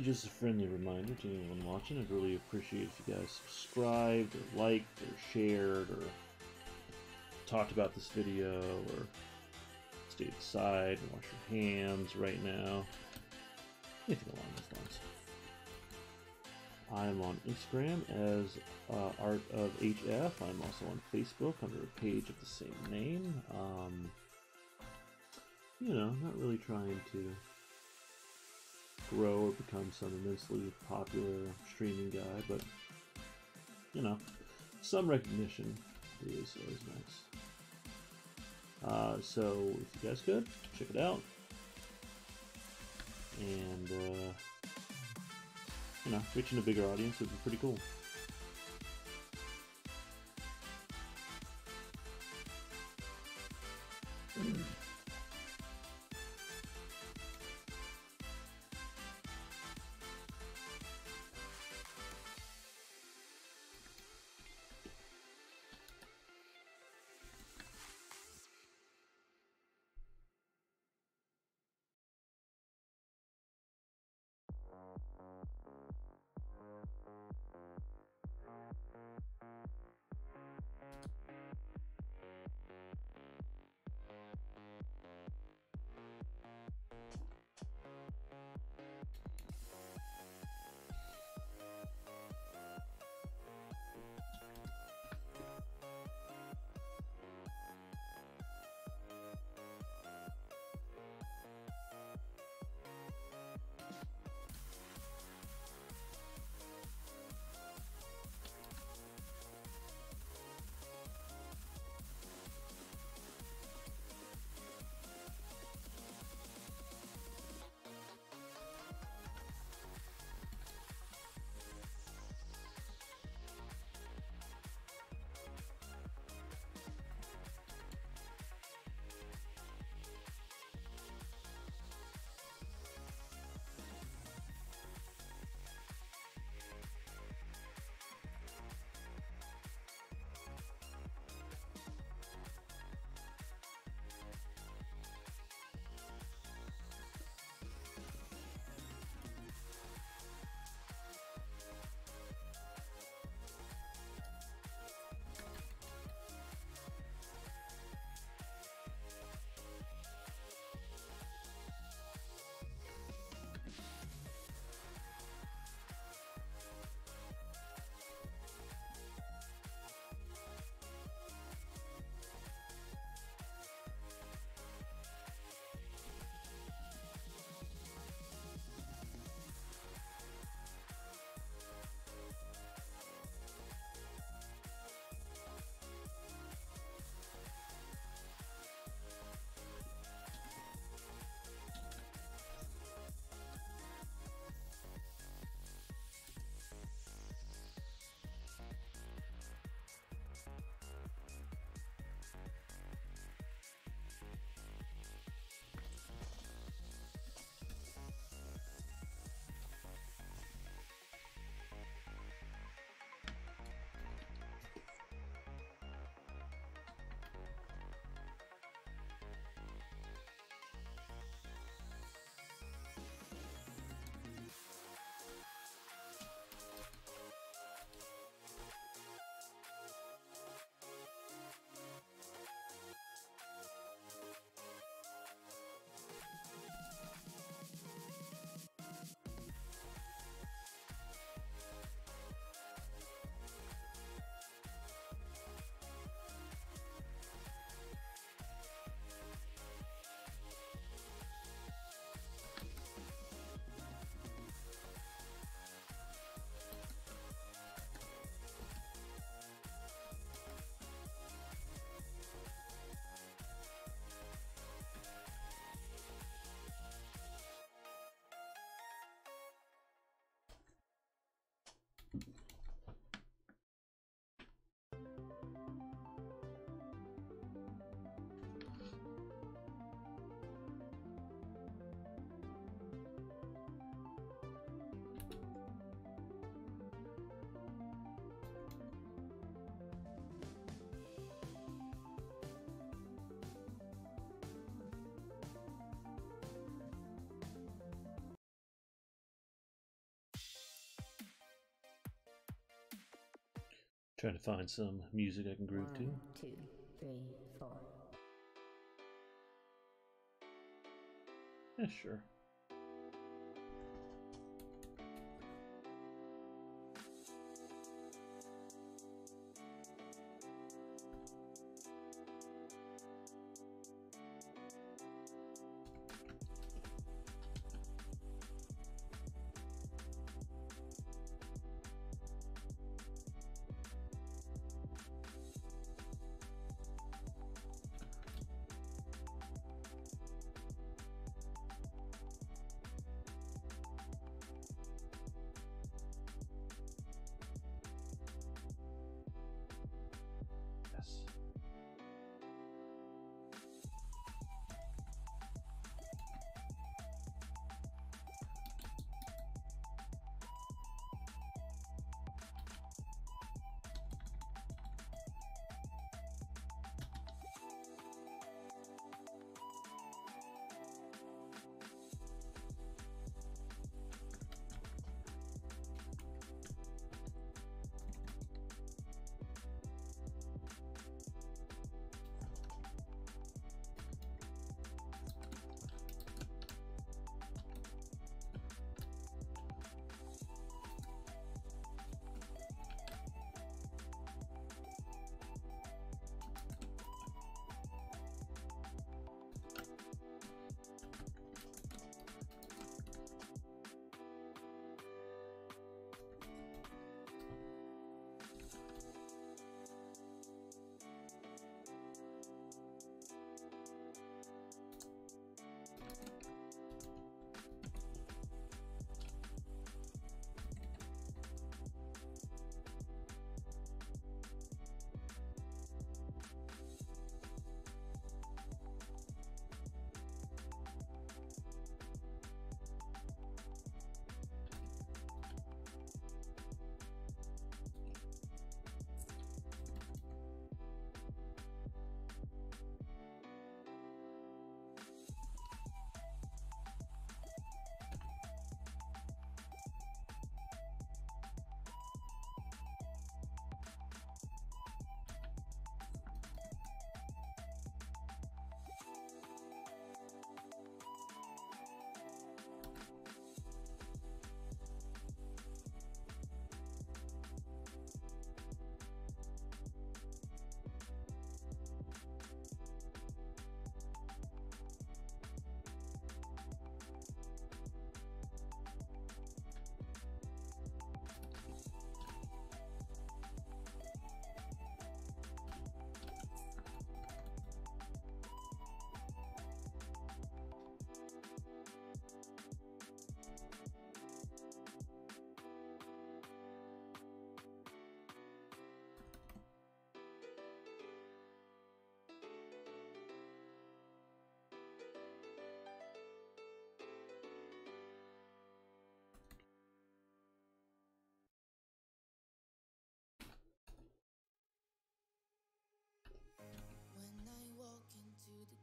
Just a friendly reminder to anyone watching, I'd really appreciate if you guys subscribed or liked or shared or talked about this video or stayed aside and wash your hands right now. Anything along those lines. I'm on Instagram as uh, Art of HF. I'm also on Facebook under a page of the same name. Um, you know, not really trying to grow or become some immensely popular streaming guy, but you know, some recognition is always nice. Uh, so if you guys could check it out, and uh, you know, reaching a bigger audience would be pretty cool. Trying to find some music I can groove One, to. two, three, four. Yeah, sure.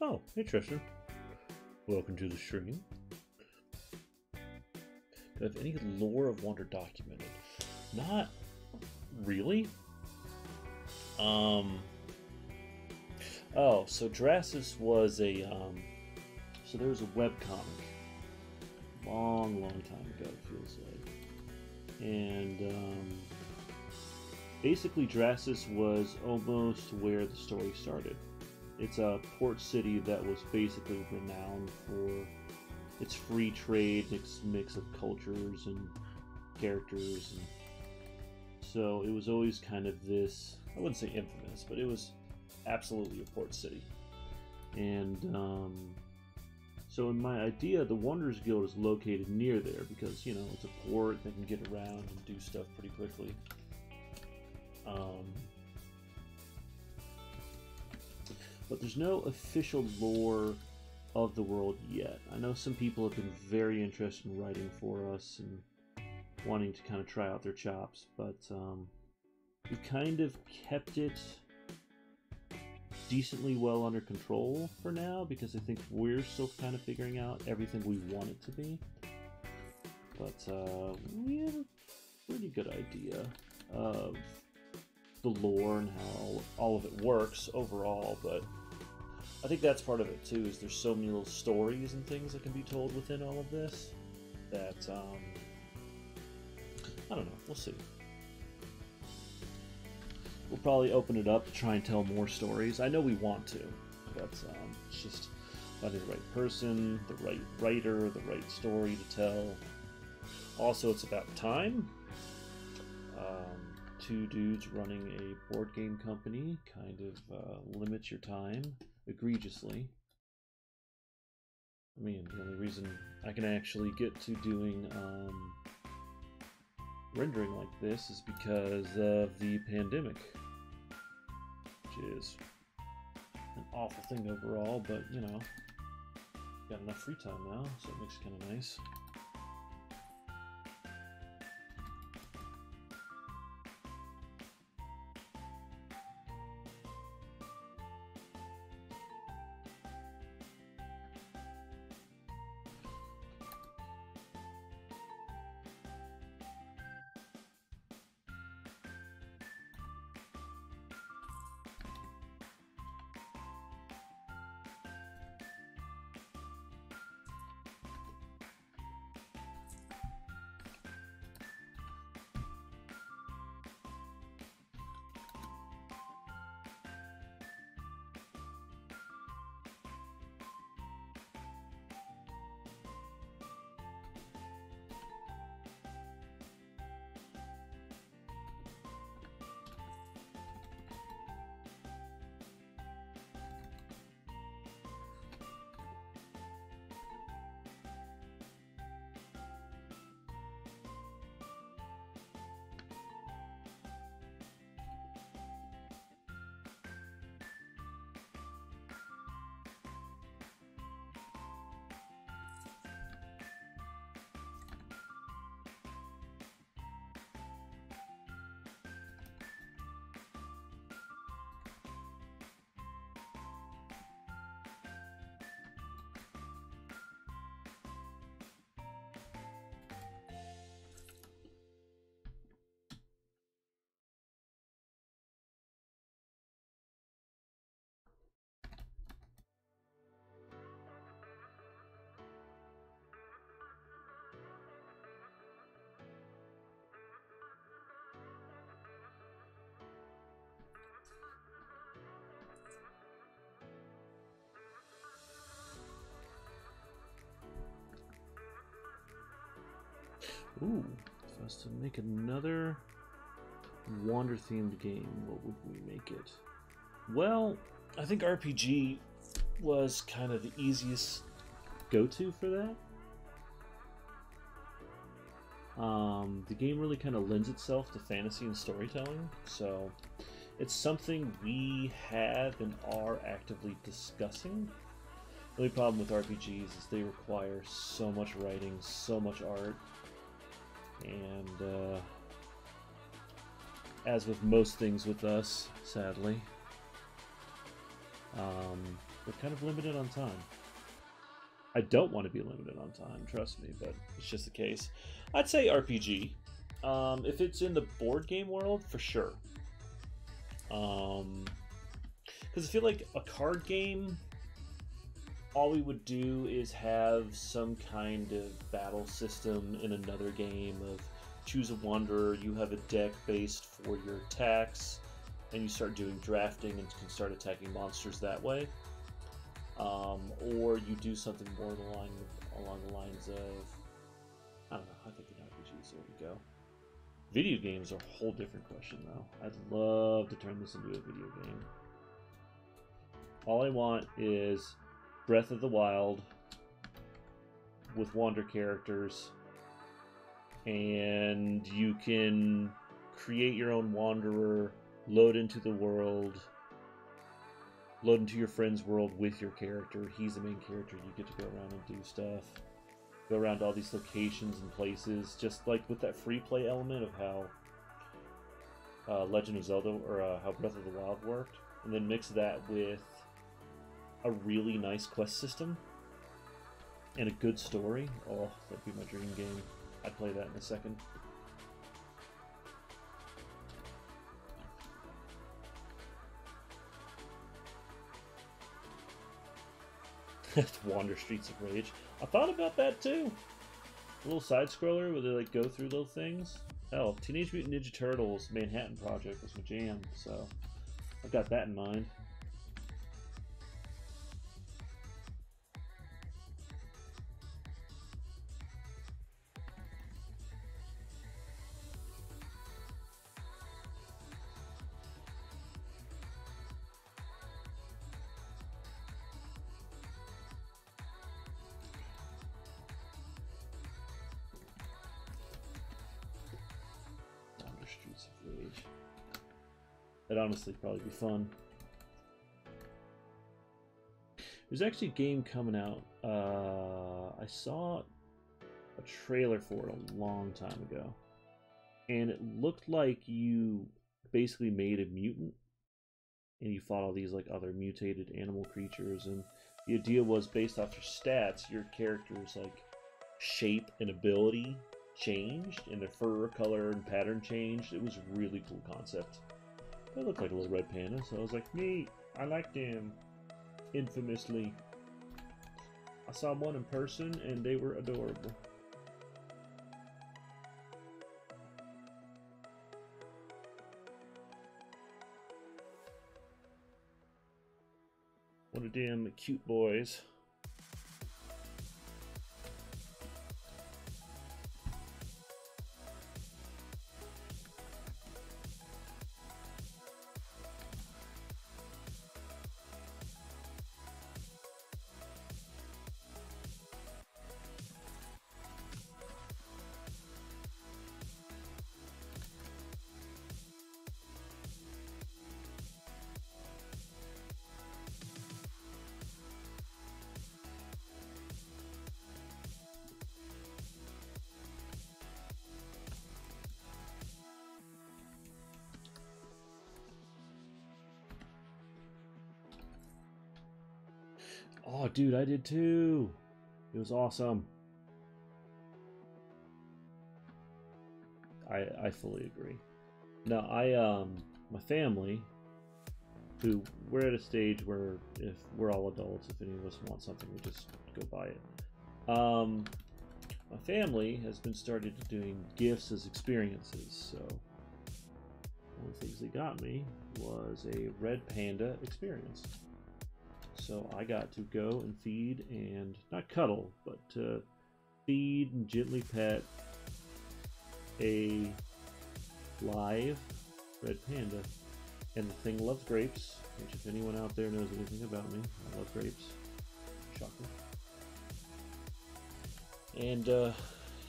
Oh, hey Tristan. Welcome to the stream. Do I have any lore of Wander documented? Not really. Um. Oh, so Drasus was a um. So there was a webcomic, long, long time ago. It feels like, and um, basically Drasus was almost where the story started. It's a port city that was basically renowned for its free trade its mix of cultures and characters and so it was always kind of this i wouldn't say infamous but it was absolutely a port city. And um, so in my idea the wonders guild is located near there because you know it's a port they can get around and do stuff pretty quickly. Um, but there's no official lore of the world yet. I know some people have been very interested in writing for us and wanting to kind of try out their chops, but um, we've kind of kept it decently well under control for now because I think we're still kind of figuring out everything we want it to be. But uh, we have a pretty good idea of the lore and how all of it works overall, but I think that's part of it too. Is there's so many little stories and things that can be told within all of this that um, I don't know. We'll see. We'll probably open it up to try and tell more stories. I know we want to, but um, it's just finding the right person, the right writer, the right story to tell. Also, it's about time. Um, two dudes running a board game company kind of uh, limits your time egregiously. I mean, the only reason I can actually get to doing um, rendering like this is because of the pandemic, which is an awful thing overall, but you know, got enough free time now, so it makes it kind of nice. Ooh, for us to make another wander themed game, what would we make it? Well, I think RPG was kind of the easiest go to for that. Um, the game really kind of lends itself to fantasy and storytelling, so it's something we have and are actively discussing. The only problem with RPGs is they require so much writing, so much art, and uh, as with most things with us, sadly, Um, we're kind of limited on time. I don't want to be limited on time, trust me, but it's just the case. I'd say RPG. Um, if it's in the board game world, for sure. Um, because I feel like a card game, all we would do is have some kind of battle system in another game of choose a wanderer, you have a deck based for your attacks, and you start doing drafting and can start attacking monsters that way. Um, or you do something more along along the lines of I don't know. I think an RPG is the way go. Video games are a whole different question, though. I'd love to turn this into a video game. All I want is Breath of the Wild with Wander characters, and you can create your own Wanderer, load into the world, load into your friend's world with your character. He's the main character. You get to go around and do stuff go around all these locations and places, just like with that free play element of how uh, Legend of Zelda or uh, how Breath of the Wild worked, and then mix that with a really nice quest system and a good story. Oh, that'd be my dream game. I'd play that in a second. [laughs] Wander Streets of Rage. I thought about that too. A little side scroller where they like go through little things. Hell, Teenage Mutant Ninja Turtles Manhattan Project was my jam, so I've got that in mind. That'd honestly probably be fun. There's actually a game coming out. Uh, I saw a trailer for it a long time ago, and it looked like you basically made a mutant, and you fought all these like other mutated animal creatures, and the idea was based off your stats, your character's like shape and ability changed, and their fur color and pattern changed. It was a really cool concept. They looked like a little red panda, so I was like, neat. I like them. Infamously. I saw one in person and they were adorable. What a damn cute boys. Dude, I did too. It was awesome. I I fully agree. Now, I um my family who we're at a stage where if we're all adults, if any of us want something, we just go buy it. Um my family has been started doing gifts as experiences, so one of the things they got me was a red panda experience. So I got to go and feed and not cuddle, but to feed and gently pet a live red panda. And the thing loves grapes, which if anyone out there knows anything about me, I love grapes. Shocker. And uh,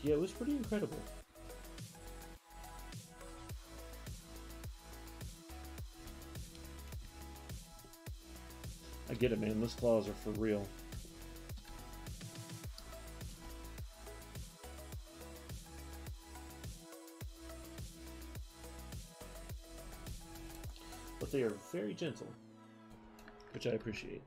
yeah, it was pretty incredible. Get it, man. Those claws are for real. But they are very gentle. which I appreciate.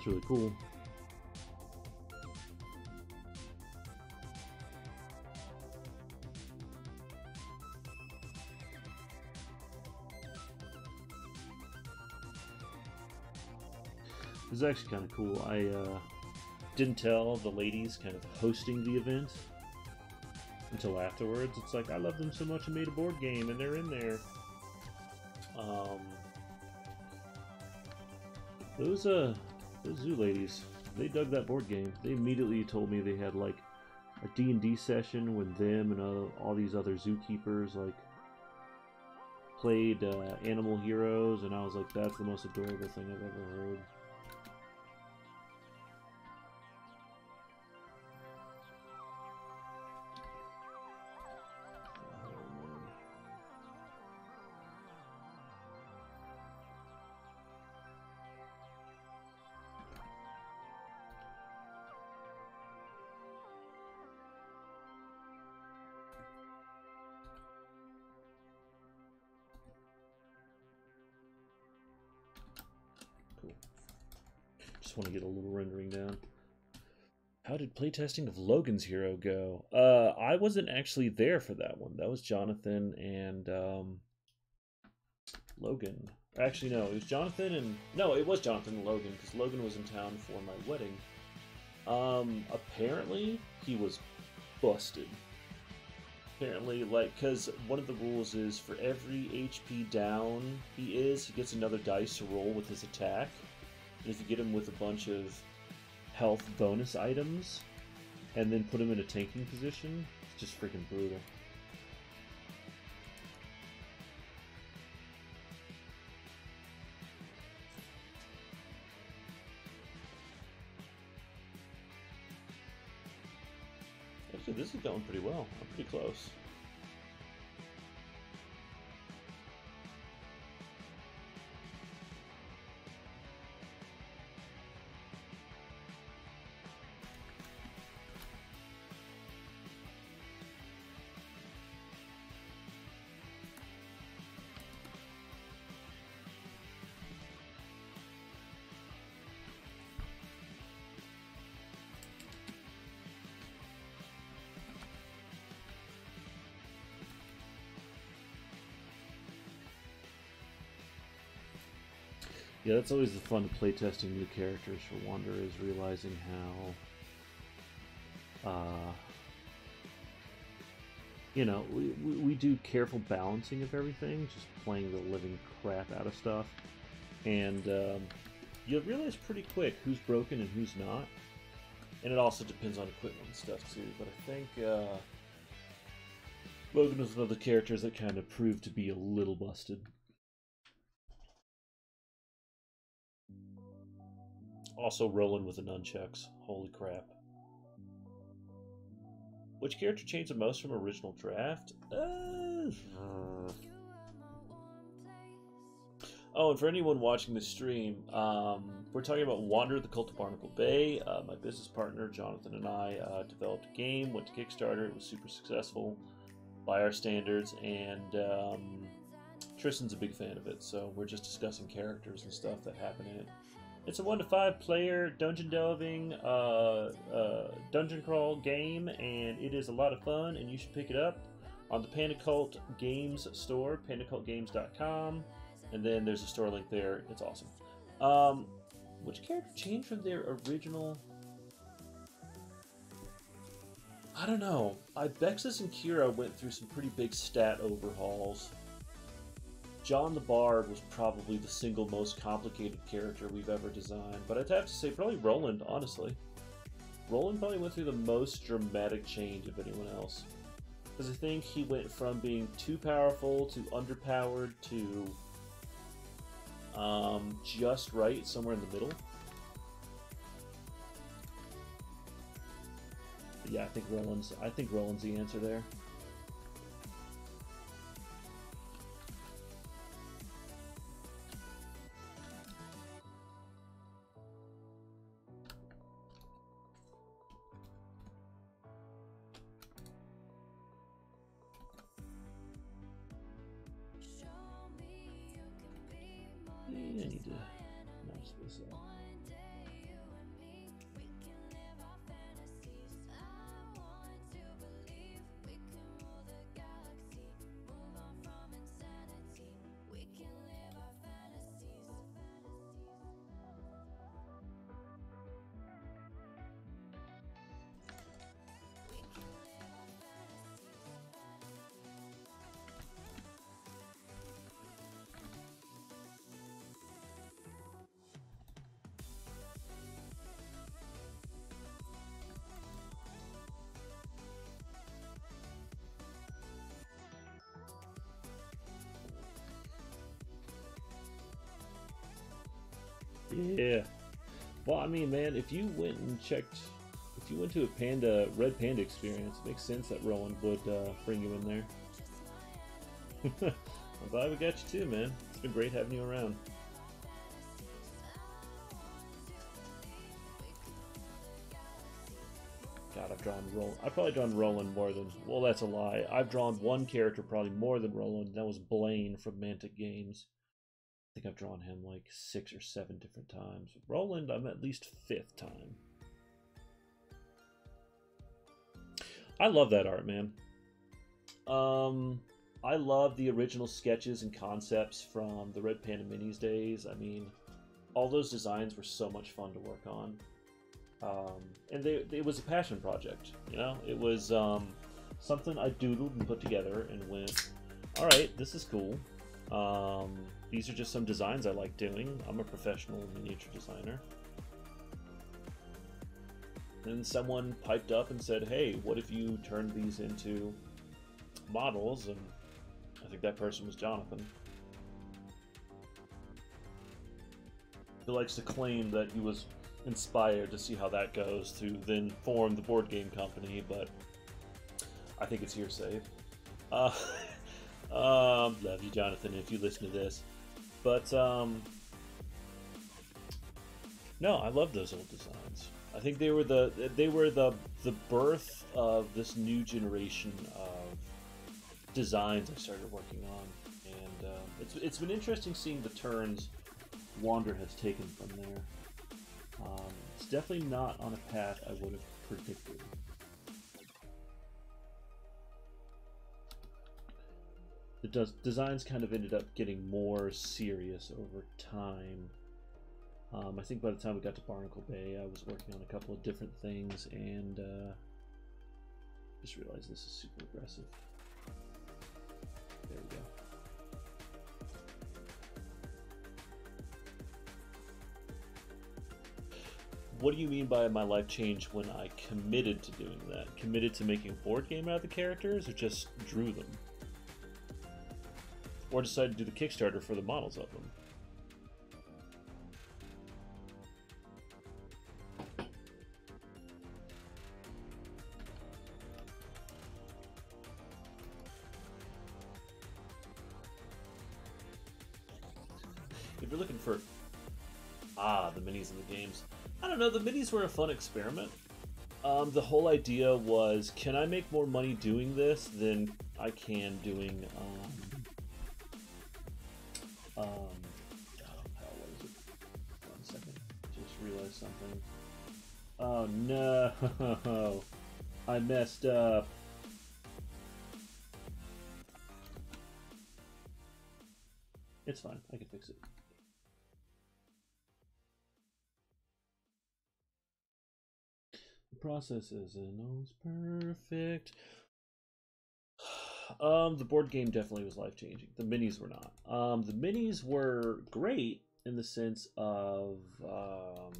That's really cool. Is actually kind of cool. I uh, didn't tell the ladies kind of hosting the event until afterwards. It's like, I love them so much I made a board game and they're in there. Um, those, uh, those zoo ladies, they dug that board game. They immediately told me they had like a D&D session when them and uh, all these other zookeepers like played uh, Animal Heroes, and I was like, that's the most adorable thing I've ever heard. Did playtesting of Logan's Hero go? Uh, I wasn't actually there for that one. That was Jonathan and um, Logan. Actually, no, it was Jonathan and no, it was Jonathan and Logan because Logan was in town for my wedding. Um, apparently he was busted. Apparently, like, because one of the rules is for every HP down he is, he gets another dice to roll with his attack. And if you get him with a bunch of health bonus items, and then put him in a tanking position, it's just freaking brutal. Actually, this is going pretty well. I'm pretty close. Yeah, that's always the fun of playtesting new characters for Wander is realizing how, uh, you know, we, we, we do careful balancing of everything, just playing the living crap out of stuff, and um, you'll realize pretty quick who's broken and who's not, and it also depends on equipment and stuff too. But I think uh, Logan was one of the characters that kind of proved to be a little busted. Also rolling with the nunchucks. Holy crap. Which character changed the most from original draft? Uh, Oh, and for anyone watching the stream, um, we're talking about Wander the Cult of Barnacle Bay. Uh, my business partner, Jonathan, and I uh, developed a game, went to Kickstarter. It was super successful by our standards, and um, Tristan's a big fan of it, so we're just discussing characters and stuff that happen in it. It's a one to five player dungeon delving, uh, uh, dungeon crawl game, and it is a lot of fun. And you should pick it up on the Pandacult Games store, pandacultgames.com, and then there's a store link there. It's awesome. Um, which character changed from their original? I don't know. Ibexus and Kira went through some pretty big stat overhauls. John the Bard was probably the single most complicated character we've ever designed, but I'd have to say probably Roland, honestly. Roland probably went through the most dramatic change of anyone else. Because I think he went from being too powerful to underpowered to um, just right, somewhere in the middle. But yeah, I think Roland's. I think Roland's the answer there. Yeah. Well, I mean, man, if you went and checked, if you went to a Panda Red Panda experience, it makes sense that Roland would uh, bring you in there. [laughs] I'm glad we got you too, man. It's been great having you around. God, I've drawn Roland. I've probably drawn Roland more than. Well, that's a lie. I've drawn one character probably more than Roland. and That was Blaine from Mantic Games. I think I've drawn him like six or seven different times. Roland, I'm at least fifth time. I love that art, man. Um, I love the original sketches and concepts from the Red Panda Minis days. I mean, all those designs were so much fun to work on. Um, and they, it was a passion project, you know? It was um, something I doodled and put together and went, all right, this is cool. Um, these are just some designs I like doing. I'm a professional miniature designer. Then someone piped up and said, hey, what if you turned these into models? And I think that person was Jonathan. He likes to claim that he was inspired to see how that goes to then form the board game company, but I think it's hearsay. Uh, [laughs] um, love you, Jonathan, if you listen to this. But um, no, I love those old designs. I think they were the they were the the birth of this new generation of designs I started working on, and uh, it's it's been interesting seeing the turns Wander has taken from there. Um, it's definitely not on a path I would have predicted. The des- designs kind of ended up getting more serious over time. Um, I think by the time we got to Barnacle Bay, I was working on a couple of different things, and uh, just realized this is super aggressive. There we go. What do you mean by my life changed when I committed to doing that? Committed to making a board game out of the characters, or just drew them? Or decided to do the Kickstarter for the models of them? If you're looking for ah the minis in the games, I don't know. The minis were a fun experiment. Um, the whole idea was, can I make more money doing this than I can doing? Um, Realized something. Oh no! [laughs] I messed up. It's fine. I can fix it. The process isn't always perfect. [sighs] Um, the board game definitely was life changing. The minis were not. Um, the minis were great in the sense of um,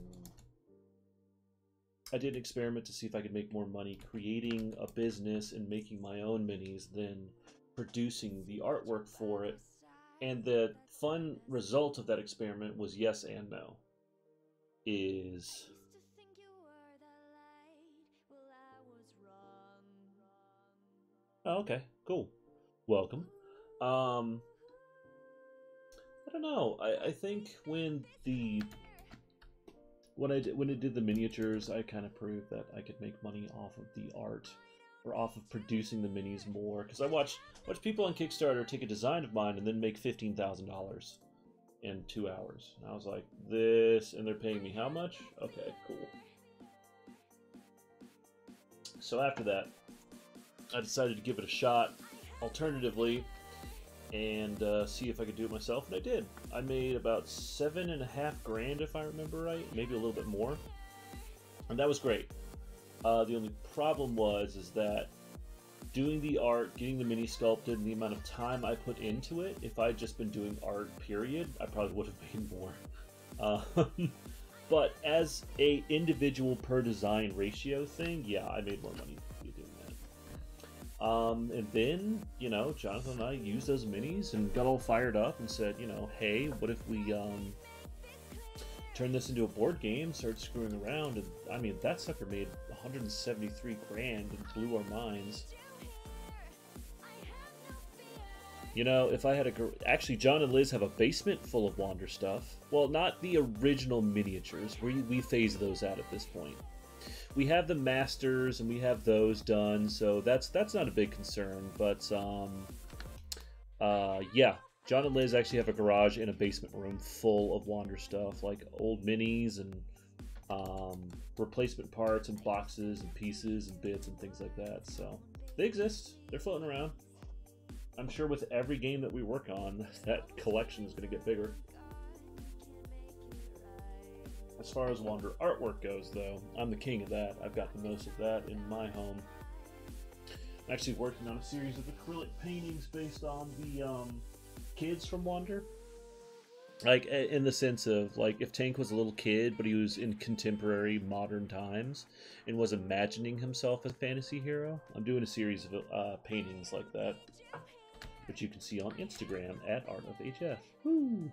I did an experiment to see if I could make more money creating a business and making my own minis than producing the artwork for it. And the fun result of that experiment was yes and no. Is Oh, okay, cool. Welcome. Um, I don't know. I, I think when the when I did, when it did the miniatures, I kind of proved that I could make money off of the art or off of producing the minis more. Because I watch watch people on Kickstarter take a design of mine and then make fifteen thousand dollars in two hours. And I was like, this, and they're paying me how much? Okay, cool. So after that, I decided to give it a shot alternatively and uh, see if I could do it myself, and I did. I made about seven and a half grand, if I remember right, maybe a little bit more, and that was great. Uh, the only problem was is that doing the art, getting the mini sculpted, and the amount of time I put into it. If I'd just been doing art, period, I probably would have [laughs] made more. Uh, [laughs] but as a individual per design ratio thing, yeah, I made more money um, and then, you know, Jonathan and I used those minis and got all fired up and said, you know, hey, what if we um, turn this into a board game, start screwing around? And I mean, that sucker made 173 grand and blew our minds. You know, if I had a. Actually, John and Liz have a basement full of Wander stuff. Well, not the original miniatures. We, we phased those out at this point we have the masters and we have those done, so that's that's not a big concern. But um, uh, yeah, John and Liz actually have a garage and a basement room full of Wander stuff, like old minis and um, replacement parts and boxes and pieces and bits and things like that. So they exist. They're floating around. I'm sure with every game that we work on, [laughs] that collection is going to get bigger. As far as Wander artwork goes, though, I'm the king of that. I've got the most of that in my home. I'm actually working on a series of acrylic paintings based on the um, kids from Wander. Like, in the sense of, like, if Tank was a little kid, but he was in contemporary modern times and was imagining himself a fantasy hero, I'm doing a series of uh, paintings like that, which you can see on Instagram at Art of HF. Woo!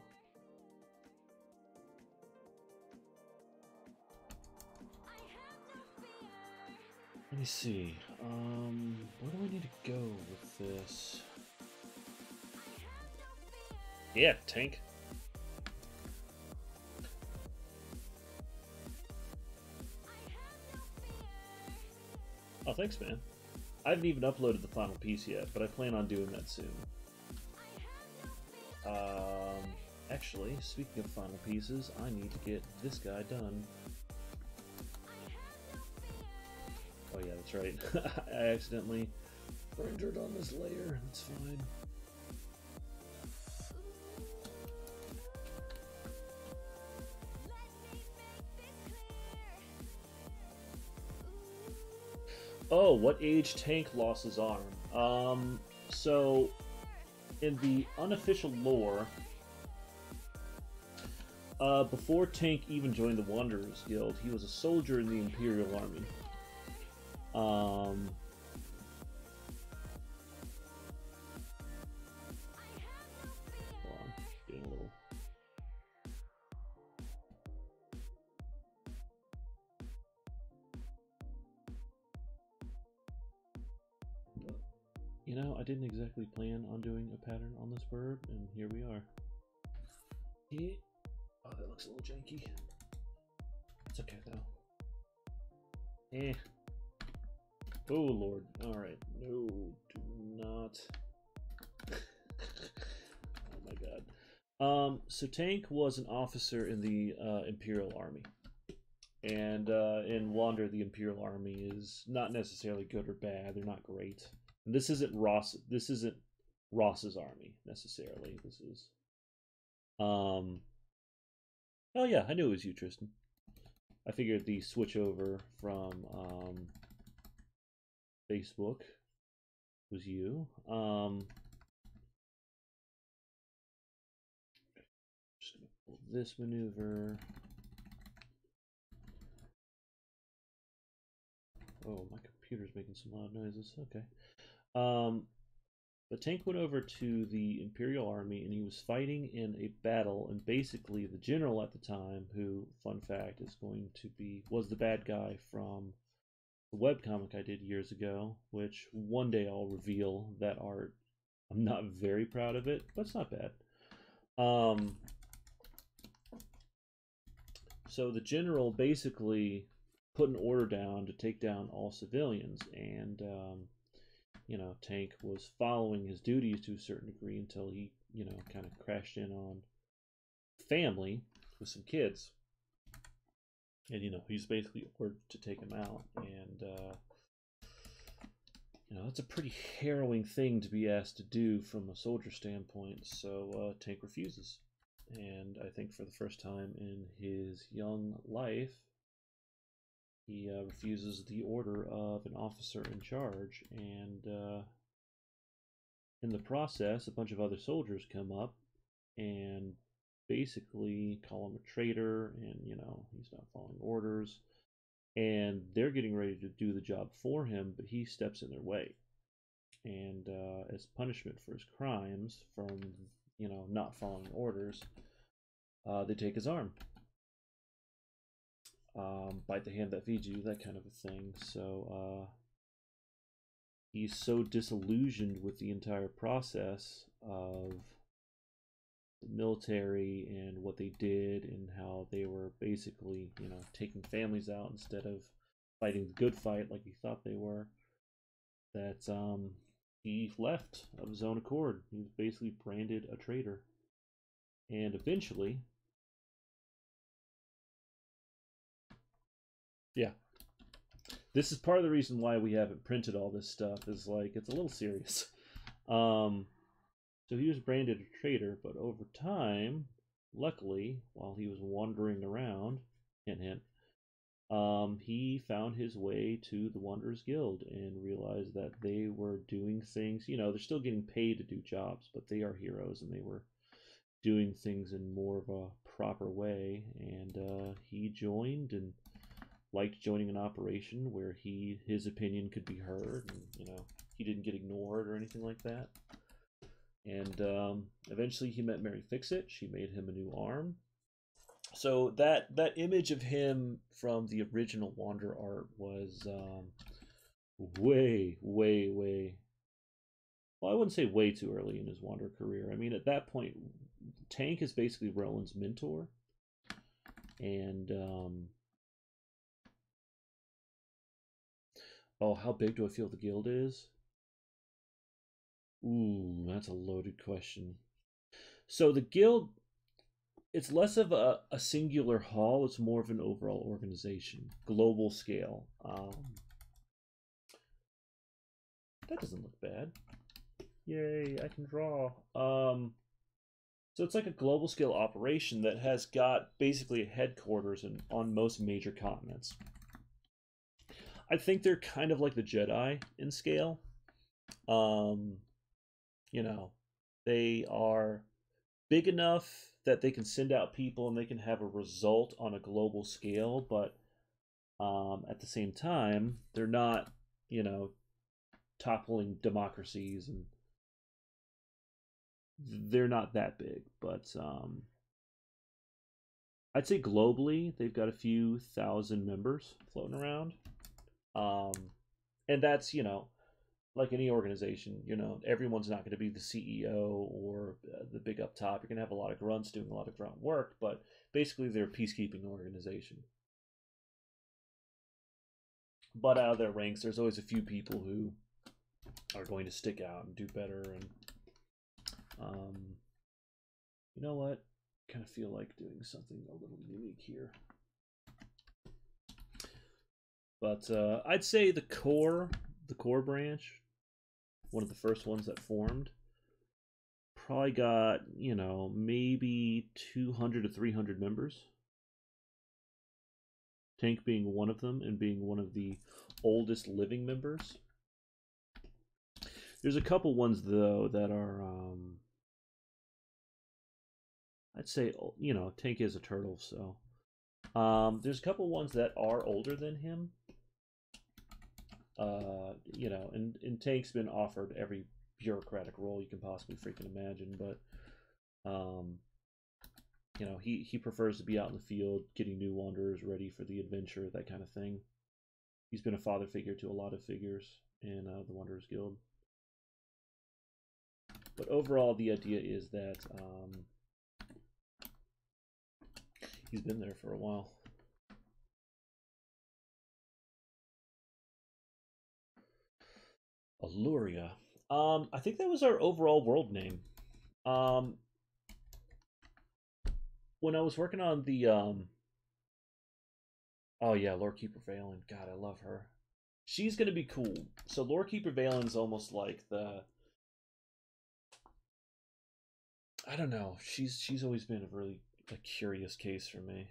Let me see. Um, where do I need to go with this? Yeah, tank. Oh, thanks, man. I haven't even uploaded the final piece yet, but I plan on doing that soon. Um, actually, speaking of final pieces, I need to get this guy done. Oh yeah, that's right. [laughs] I accidentally rendered on this layer. That's fine. Oh, what age Tank lost his arm? Um, so, in the unofficial lore, uh, before Tank even joined the Wanderers Guild, he was a soldier in the Imperial Army. Um, You know, I didn't exactly plan on doing a pattern on this bird, and here we are. Yeah. Oh, that looks a little janky. It's okay, though. Eh. Oh lord. Alright. No, do not. [laughs] oh my god. Um, so Tank was an officer in the uh, Imperial Army. And uh, in Wander, the Imperial Army is not necessarily good or bad. They're not great. And this isn't Ross. This isn't Ross's army necessarily. This is. Um. Oh yeah, I knew it was you, Tristan. I figured the switch over from um, Facebook was you. Um, just gonna pull this maneuver. Oh, my computer's making some loud noises. Okay. Um, but Tank went over to the Imperial Army and he was fighting in a battle. And basically, the general at the time, who, fun fact, is going to be was the bad guy from the webcomic I did years ago, which one day I'll reveal that art. I'm not very proud of it, but it's not bad. Um, so the general basically put an order down to take down all civilians, and um, you know, Tank was following his duties to a certain degree until he, you know, kind of crashed in on family with some kids, and you know, he's basically ordered to take him out, and uh, you know, that's a pretty harrowing thing to be asked to do from a soldier standpoint. So uh, Tank refuses. And I think for the first time in his young life, he uh, refuses the order of an officer in charge, and uh, in the process, a bunch of other soldiers come up and basically call him a traitor, and you know he's not following orders, and they're getting ready to do the job for him, but he steps in their way, and uh, as punishment for his crimes from you know not following orders, uh, they take his arm. Um, bite the hand that feeds you, that kind of a thing. So uh, he's so disillusioned with the entire process of the military and what they did and how they were basically, you know, taking families out instead of fighting the good fight like he thought they were. That um, he left of his own accord. He was basically branded a traitor. And eventually, Yeah. This is part of the reason why we haven't printed all this stuff is like it's a little serious. [laughs] Um so he was branded a traitor, but over time, luckily, while he was wandering around, hint hint, um, he found his way to the Wanderers Guild and realized that they were doing things, you know, they're still getting paid to do jobs, but they are heroes and they were doing things in more of a proper way. And uh, he joined and liked joining an operation where he his opinion could be heard and you know he didn't get ignored or anything like that and um, eventually he met mary fixit. She made him a new arm. So that that image of him from the original wander art was um, way way way well i wouldn't say way too early in his wander career. I mean at that point tank is basically roland's mentor. And um, Oh, how big do I feel the guild is? Ooh, that's a loaded question. So the guild, it's less of a, a singular hall, it's more of an overall organization, global scale. Um, that doesn't look bad. Yay, I can draw. Um, so it's like a global scale operation that has got basically a headquarters in, on most major continents. I think they're kind of like the Jedi in scale. Um, you know, they are big enough that they can send out people and they can have a result on a global scale, but um, at the same time, they're not, you know, toppling democracies and they're not that big. But um, I'd say globally, they've got a few thousand members floating around. Um, and that's, you know, like any organization, you know, everyone's not going to be the CEO or uh, the big up top. You're going to have a lot of grunts doing a lot of grunt work, but basically they're a peacekeeping organization. But out of their ranks, there's always a few people who are going to stick out and do better. And, um, you know what? kind of feel like doing something a little unique here. But uh, I'd say the core, the core branch, one of the first ones that formed, probably got you know maybe 200 to 300 members. Tank being one of them and being one of the oldest living members. There's a couple ones though that are um, I'd say you know Tank is a turtle, so um, there's a couple ones that are older than him, Uh, you know, and, and Tank's been offered every bureaucratic role you can possibly freaking imagine, but um, you know, he he prefers to be out in the field, getting new wanderers ready for the adventure, that kind of thing. He's been a father figure to a lot of figures in uh, the Wanderers Guild. But overall, the idea is that um, he's been there for a while. Alluria. Um, I think that was our overall world name. Um, when I was working on the um, oh yeah, Lorekeeper Valen. God, I love her. She's gonna be cool. So Lorekeeper Valen's almost like the. I don't know. She's she's always been a really a curious case for me.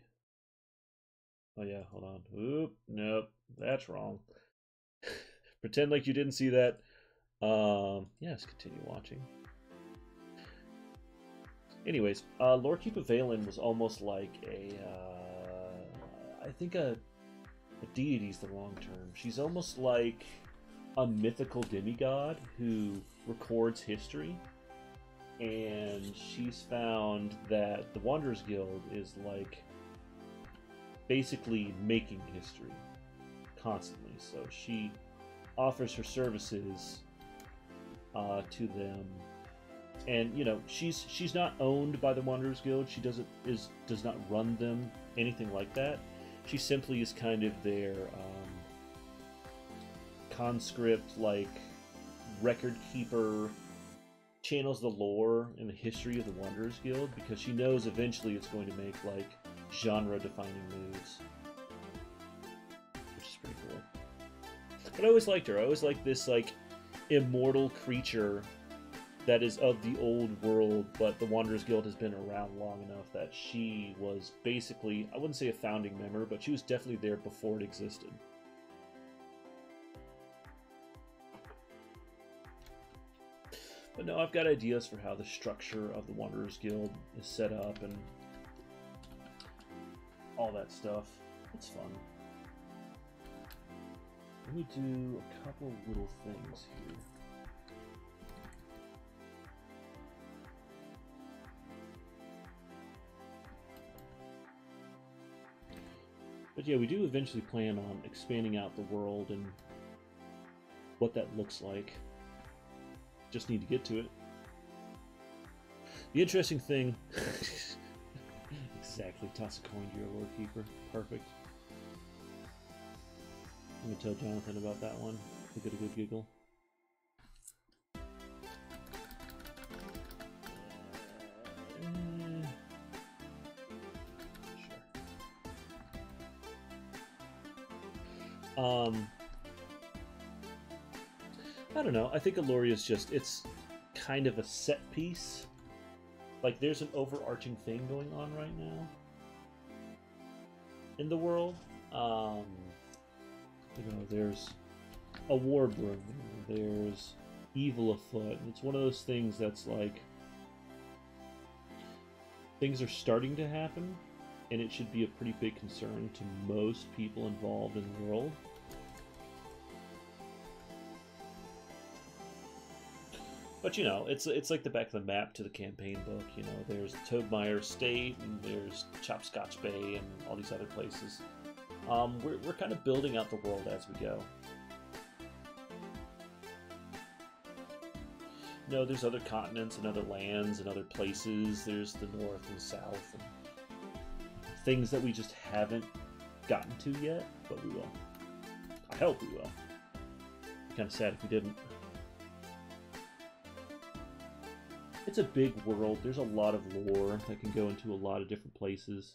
Oh yeah, hold on. Oop, nope, that's wrong. Pretend like you didn't see that. Um, yes, continue watching. Anyways, uh, Lore Keeper Valen was almost like a, uh, I think a, a deity's the wrong term. She's almost like a mythical demigod who records history. And she's found that the Wanderers Guild is like basically making history constantly. So she offers her services uh, to them, and you know she's she's not owned by the Wanderers Guild. She doesn't is does not run them anything like that. She simply is kind of their um, conscript, like record keeper, channels the lore and the history of the Wanderers Guild because she knows eventually it's going to make like genre defining moves. But I always liked her. I always liked this like immortal creature that is of the old world, but the Wanderers Guild has been around long enough that she was basically, I wouldn't say a founding member, but she was definitely there before it existed. But no, I've got ideas for how the structure of the Wanderers Guild is set up and all that stuff. It's fun. Let me do a couple little things here. But yeah, we do eventually plan on expanding out the world and what that looks like. Just need to get to it. The interesting thing... [laughs] exactly, toss a coin to your Lord Keeper. Perfect. I'm gonna tell Jonathan about that one. He'll get a good giggle. Sure. Um, I don't know. I think Alluria is just it's kind of a set piece. Like there's an overarching thing going on right now in the world. Um, you know, there's a war brewing. There's evil afoot. It's one of those things that's like things are starting to happen, and it should be a pretty big concern to most people involved in the world. But you know, it's it's like the back of the map to the campaign book. You know, there's Toadmire State, and there's Chopscotch Bay, and all these other places. Um, we're, we're kind of building out the world as we go. You know, there's other continents and other lands and other places. There's the north and south and things that we just haven't gotten to yet, but we will. I hope we will. Kind of sad if we didn't. It's a big world. There's a lot of lore that can go into a lot of different places,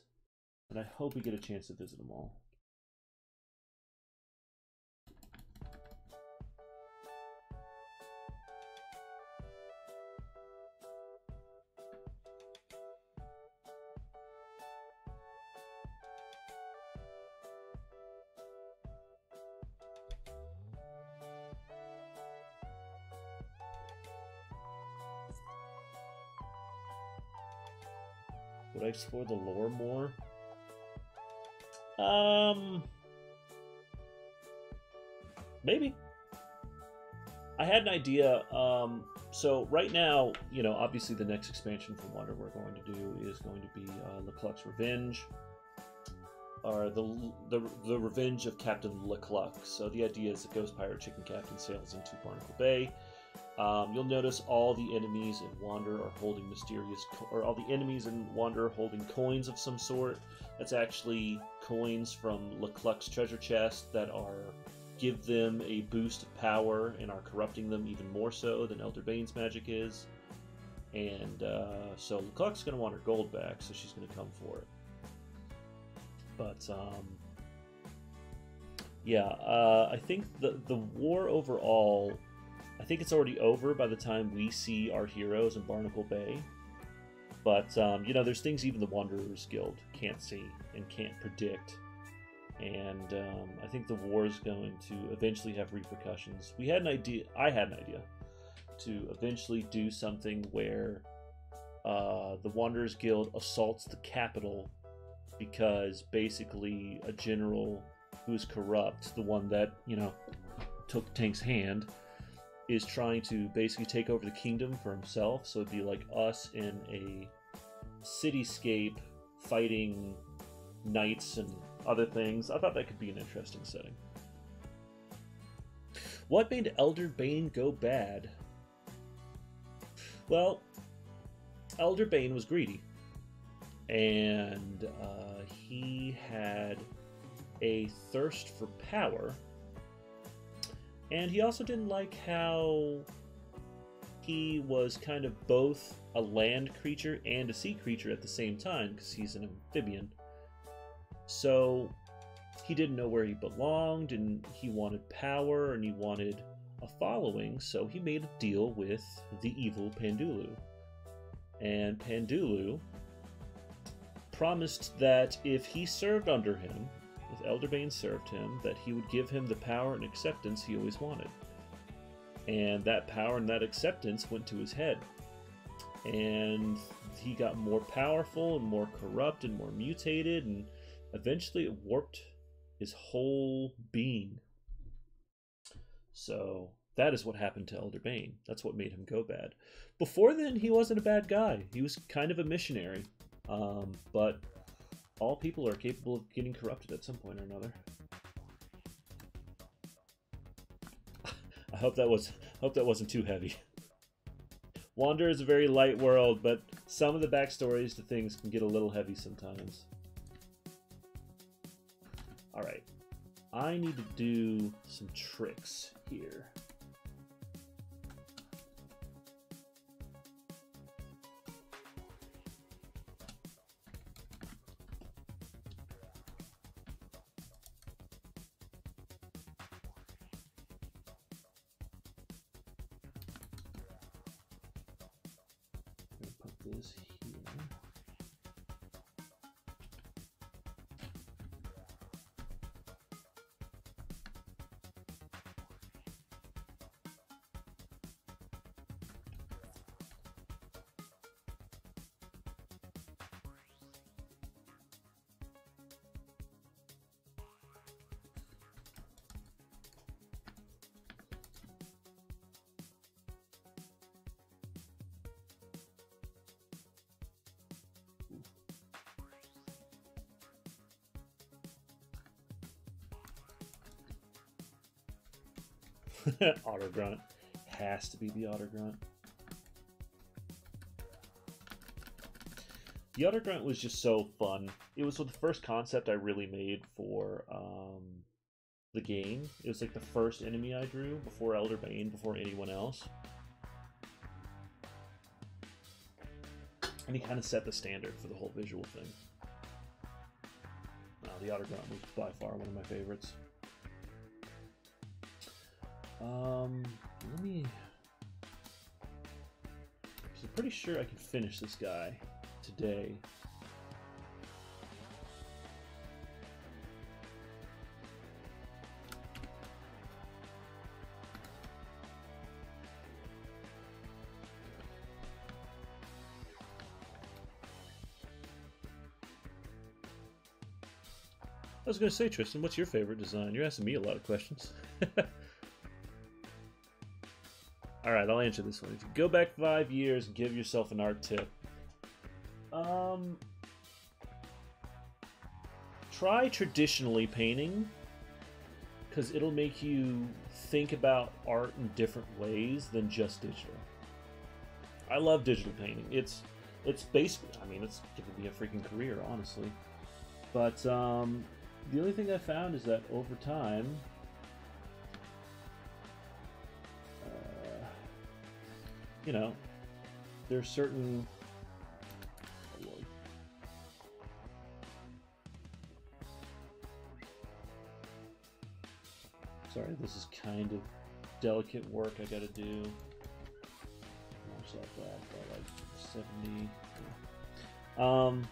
and I hope we get a chance to visit them all. Explore the lore more? Um. Maybe. I had an idea. Um, so right now, you know, obviously the next expansion for Wander we're going to do is going to be uh, Revenge, or the, the the Revenge of Captain Lecluck. So the idea is the Ghost Pirate Chicken Captain sails into Barnacle Bay. Um, you'll notice all the enemies in Wander are holding mysterious, or all the enemies in Wander holding coins of some sort. That's actually coins from Lecluck's treasure chest that are give them a boost of power and are corrupting them even more so than Elder Bane's magic is. And uh, so Lecluck's going to want her gold back, so she's going to come for it. But um, yeah, uh, I think the the war overall, I think it's already over by the time we see our heroes in Barnacle Bay. But um, you know, there's things even the Wanderers Guild can't see and can't predict and um, I think the war is going to eventually have repercussions. We had an idea. I had an idea to eventually do something where uh, the Wanderers Guild assaults the capital because basically a general who is corrupt, the one that you know took Tank's hand, is trying to basically take over the kingdom for himself. So it'd be like us in a cityscape fighting knights and other things. I thought that could be an interesting setting. What made Elder Bane go bad? Well, Elder Bane was greedy. And uh, he had a thirst for power. And he also didn't like how he was kind of both a land creature and a sea creature at the same time because he's an amphibian. So he didn't know where he belonged and he wanted power and he wanted a following, so he made a deal with the evil Pandulu. And Pandulu promised that if he served under him, if Elder Bane served him, that he would give him the power and acceptance he always wanted. And that power and that acceptance went to his head. And he got more powerful and more corrupt and more mutated and eventually it warped his whole being. So that is what happened to Elder Bane. That's what made him go bad. Before then, he wasn't a bad guy. He was kind of a missionary. Um, but all people are capable of getting corrupted at some point or another. [laughs] I hope that was hope that wasn't too heavy. Wander is a very light world, but some of the backstories to things can get a little heavy sometimes. Alright. I need to do some tricks here. [laughs] Otter Grunt. Has to be the Otter Grunt. The Otter Grunt was just so fun. It was the first concept I really made for um, the game. It was like the first enemy I drew before Elder Bane, before anyone else. And he kind of set the standard for the whole visual thing. Uh, the Otter Grunt was by far one of my favorites. Um, let me. I'm pretty sure I can finish this guy today. I was going to say, Tristan, what's your favorite design? You're asking me a lot of questions. [laughs] All right, I'll answer this one. If you go back five years give yourself an art tip, um, try traditionally painting because it'll make you think about art in different ways than just digital. I love digital painting. It's it's basically, I mean, it's giving me a freaking career, honestly. But um, the only thing I found is that over time, you know, there's certain. Sorry, this is kind of delicate work I gotta do. Watch that back by like 70. Um.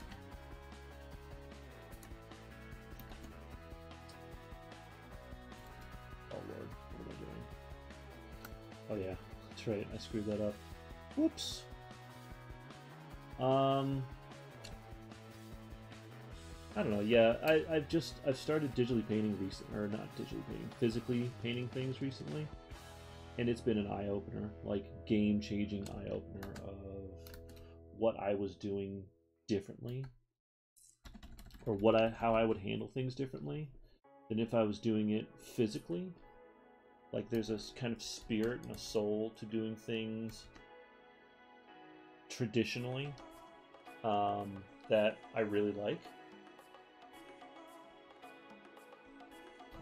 Oh lord, what am I doing? Oh yeah, that's right, I screwed that up. Whoops. Um. I don't know. Yeah, I, I've just I've started digitally painting recent or not digitally painting, physically painting things recently, and it's been an eye opener, like game changing eye opener of what I was doing differently, or what I how I would handle things differently than if I was doing it physically. Like there's a kind of spirit and a soul to doing things traditionally um, that I really like.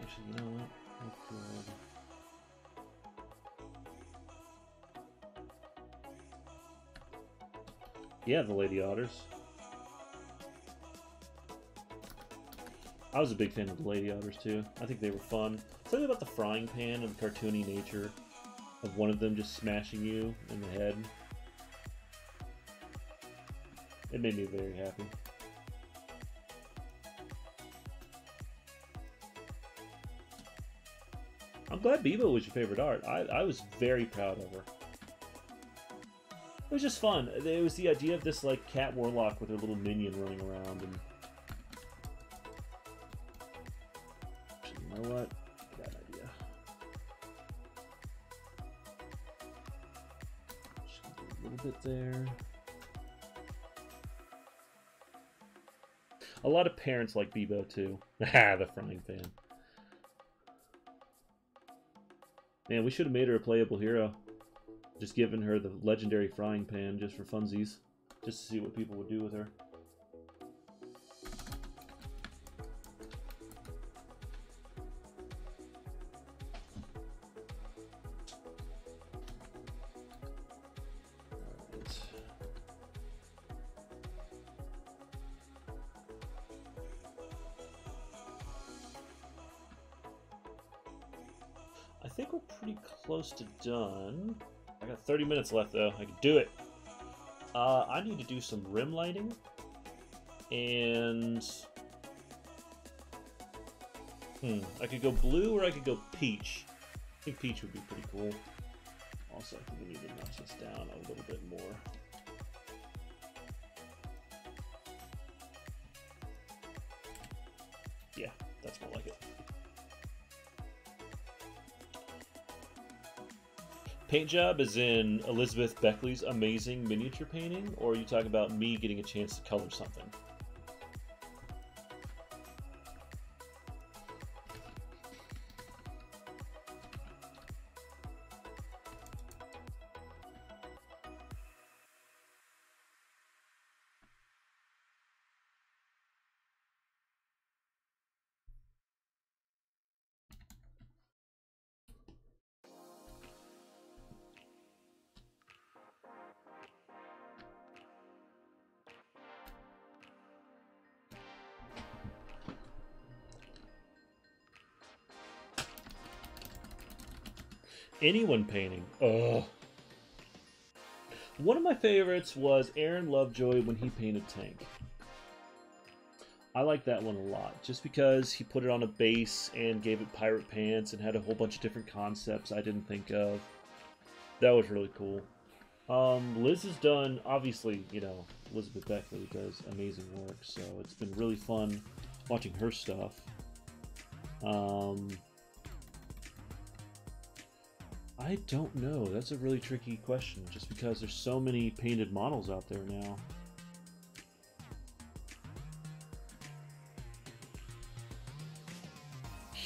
Actually, you know what? Yeah, the Lady Otters. I was a big fan of the Lady Otters too. I think they were fun. Something about the frying pan and the cartoony nature of one of them just smashing you in the head. It made me very happy. I'm glad Bebo was your favorite art. I, I was very proud of her. It was just fun. It was the idea of this like cat warlock with her little minion running around and. Actually, you know what? Little bit there. A lot of parents like Bebo too. [laughs] Ah, the frying pan. Man, we should have made her a playable hero. Just giving her the legendary frying pan just for funsies. Just to see what people would do with her. Done. I got 30 minutes left though. I can do it. Uh, I need to do some rim lighting. And. Hmm. I could go blue or I could go peach. I think peach would be pretty cool. Also, I think we need to notch this down a little bit more. Yeah, that's more like it. Paint job is in Elizabeth Beckley's amazing miniature painting, or are you talking about me getting a chance to color something? Anyone painting. Ugh. One of my favorites was Aaron Lovejoy when he painted Tank. I like that one a lot, just because he put it on a base and gave it pirate pants and had a whole bunch of different concepts I didn't think of. That was really cool. Um, Liz has done, obviously, you know, Elizabeth Beckley does amazing work, so it's been really fun watching her stuff. Um, I don't know. That's a really tricky question, just because there's so many painted models out there now.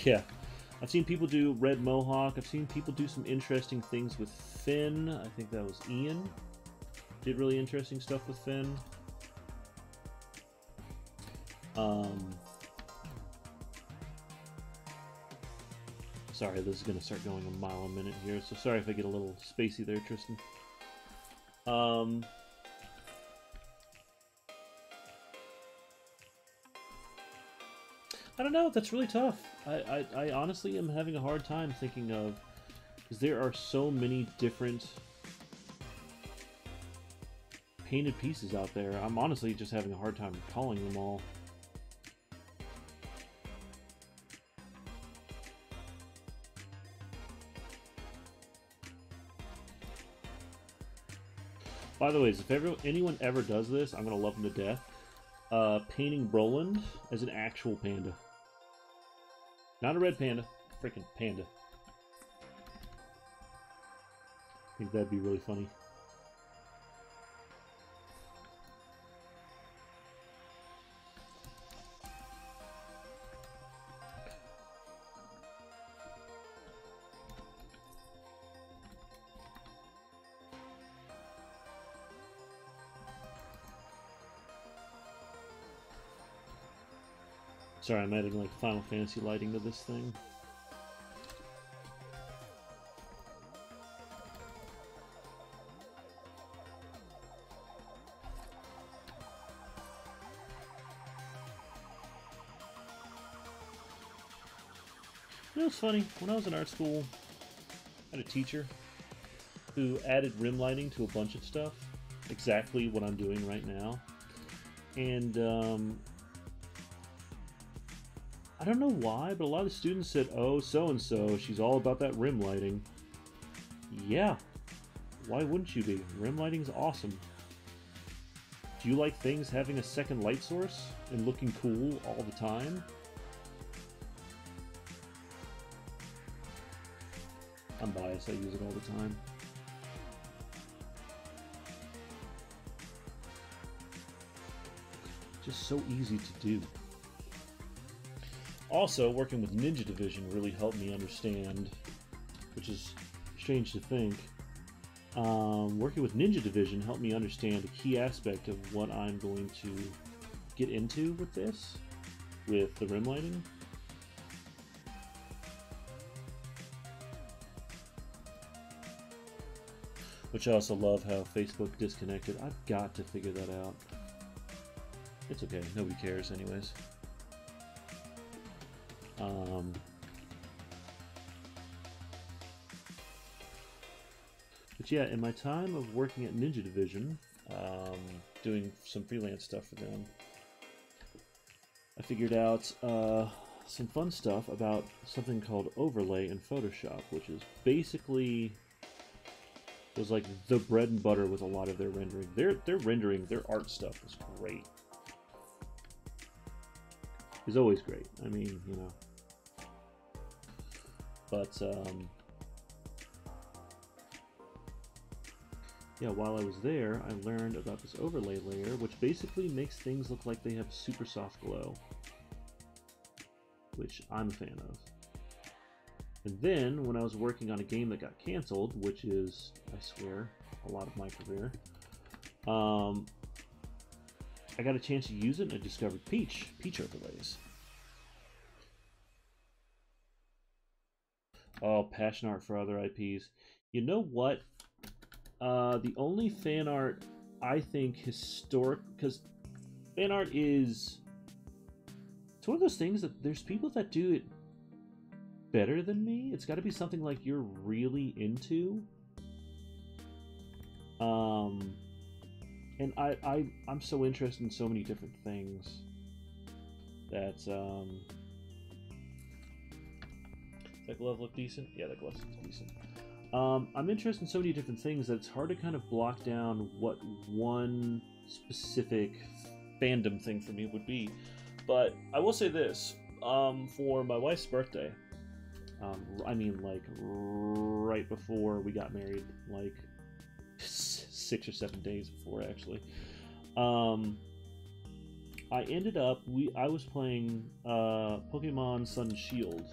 Yeah, I've seen people do Red Mohawk. I've seen people do some interesting things with Finn. I think that was Ian. Did really interesting stuff with Finn. Um, sorry, this is going to start going a mile a minute here, so sorry if I get a little spacey there, Tristan. Um, I don't know. That's really tough. I, I, I honestly am having a hard time thinking of because there are so many different painted pieces out there. I'm honestly just having a hard time calling them all. By the way, if anyone ever does this, I'm gonna love them to death. Uh, painting Roland as an actual panda. Not a red panda, freaking panda. I think that'd be really funny. Sorry, I'm adding like Final Fantasy lighting to this thing. You know, it's funny. When I was in art school, I had a teacher who added rim lighting to a bunch of stuff. Exactly what I'm doing right now. And um, I don't know why, but a lot of students said, oh, so-and-so, she's all about that rim lighting. Yeah. Why wouldn't you be? Rim lighting's awesome. Do you like things having a second light source and looking cool all the time? I'm biased, I use it all the time. Just so easy to do. Also, working with Ninja Division really helped me understand, which is strange to think. Um, working with Ninja Division helped me understand a key aspect of what I'm going to get into with this, with the rim lighting. Which I also love how Facebook disconnected. I've got to figure that out. It's okay, nobody cares anyways. Um, but yeah, in my time of working at Ninja Division, um, doing some freelance stuff for them, I figured out uh, some fun stuff about something called overlay in Photoshop, which is basically was like the bread and butter with a lot of their rendering. Their their rendering, their art stuff is great. Is always great. I mean, you know. But, um, yeah, while I was there, I learned about this overlay layer, which basically makes things look like they have super soft glow, which I'm a fan of. And then, when I was working on a game that got canceled, which is, I swear, a lot of my career, um, I got a chance to use it and I discovered Peach, Peach overlays. Oh, passion art for other IPs. You know what? Uh, the only fan art I think historic because fan art is it's one of those things that there's people that do it better than me. It's got to be something like you're really into. Um, and I I I'm so interested in so many different things that um that glove look decent? Yeah, that glove looks decent. Um, I'm interested in so many different things that it's hard to kind of block down what one specific fandom thing for me would be. But I will say this: um, for my wife's birthday, Um, I mean, like right before we got married, like six or seven days before, actually. Um, I ended up we I was playing uh, Pokemon Sun Shield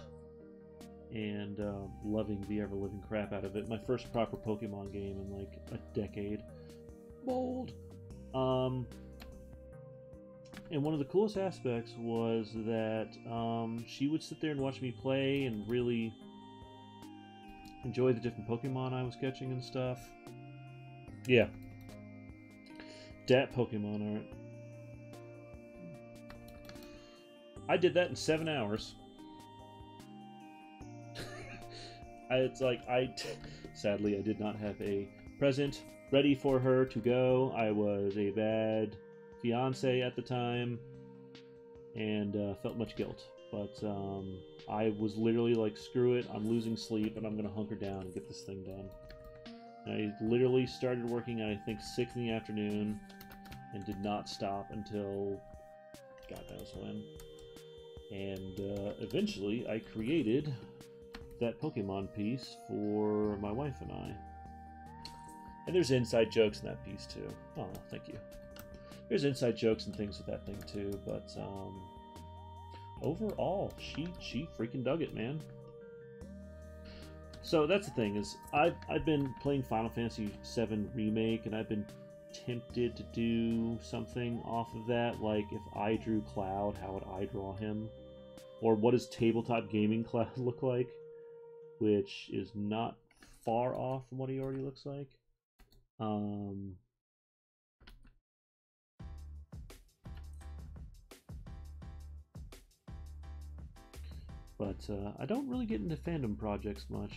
and uh, loving the ever living crap out of it. My first proper Pokemon game in like a decade. Bold. Um, and one of the coolest aspects was that um, she would sit there and watch me play and really enjoy the different Pokemon I was catching and stuff. Yeah. Dat Pokemon art. I did that in seven hours. It's like I, [laughs] sadly, I did not have a present ready for her to go. I was a bad fiance at the time, and uh, felt much guilt. But um, I was literally like, screw it, I'm losing sleep, and I'm gonna hunker down and get this thing done. And I literally started working at I think six in the afternoon, and did not stop until God knows when. And uh, eventually, I created that Pokemon piece for my wife and I. And there's inside jokes in that piece too. Oh, thank you. There's inside jokes and things with that thing too, but um, overall, she she freaking dug it, man. So that's the thing is I've I've been playing Final Fantasy VII remake, and I've been tempted to do something off of that, like if I drew Cloud, how would I draw him? Or what does tabletop gaming [laughs] Cloud look like? Which is not far off from what he already looks like. Um, but uh, I don't really get into fandom projects much.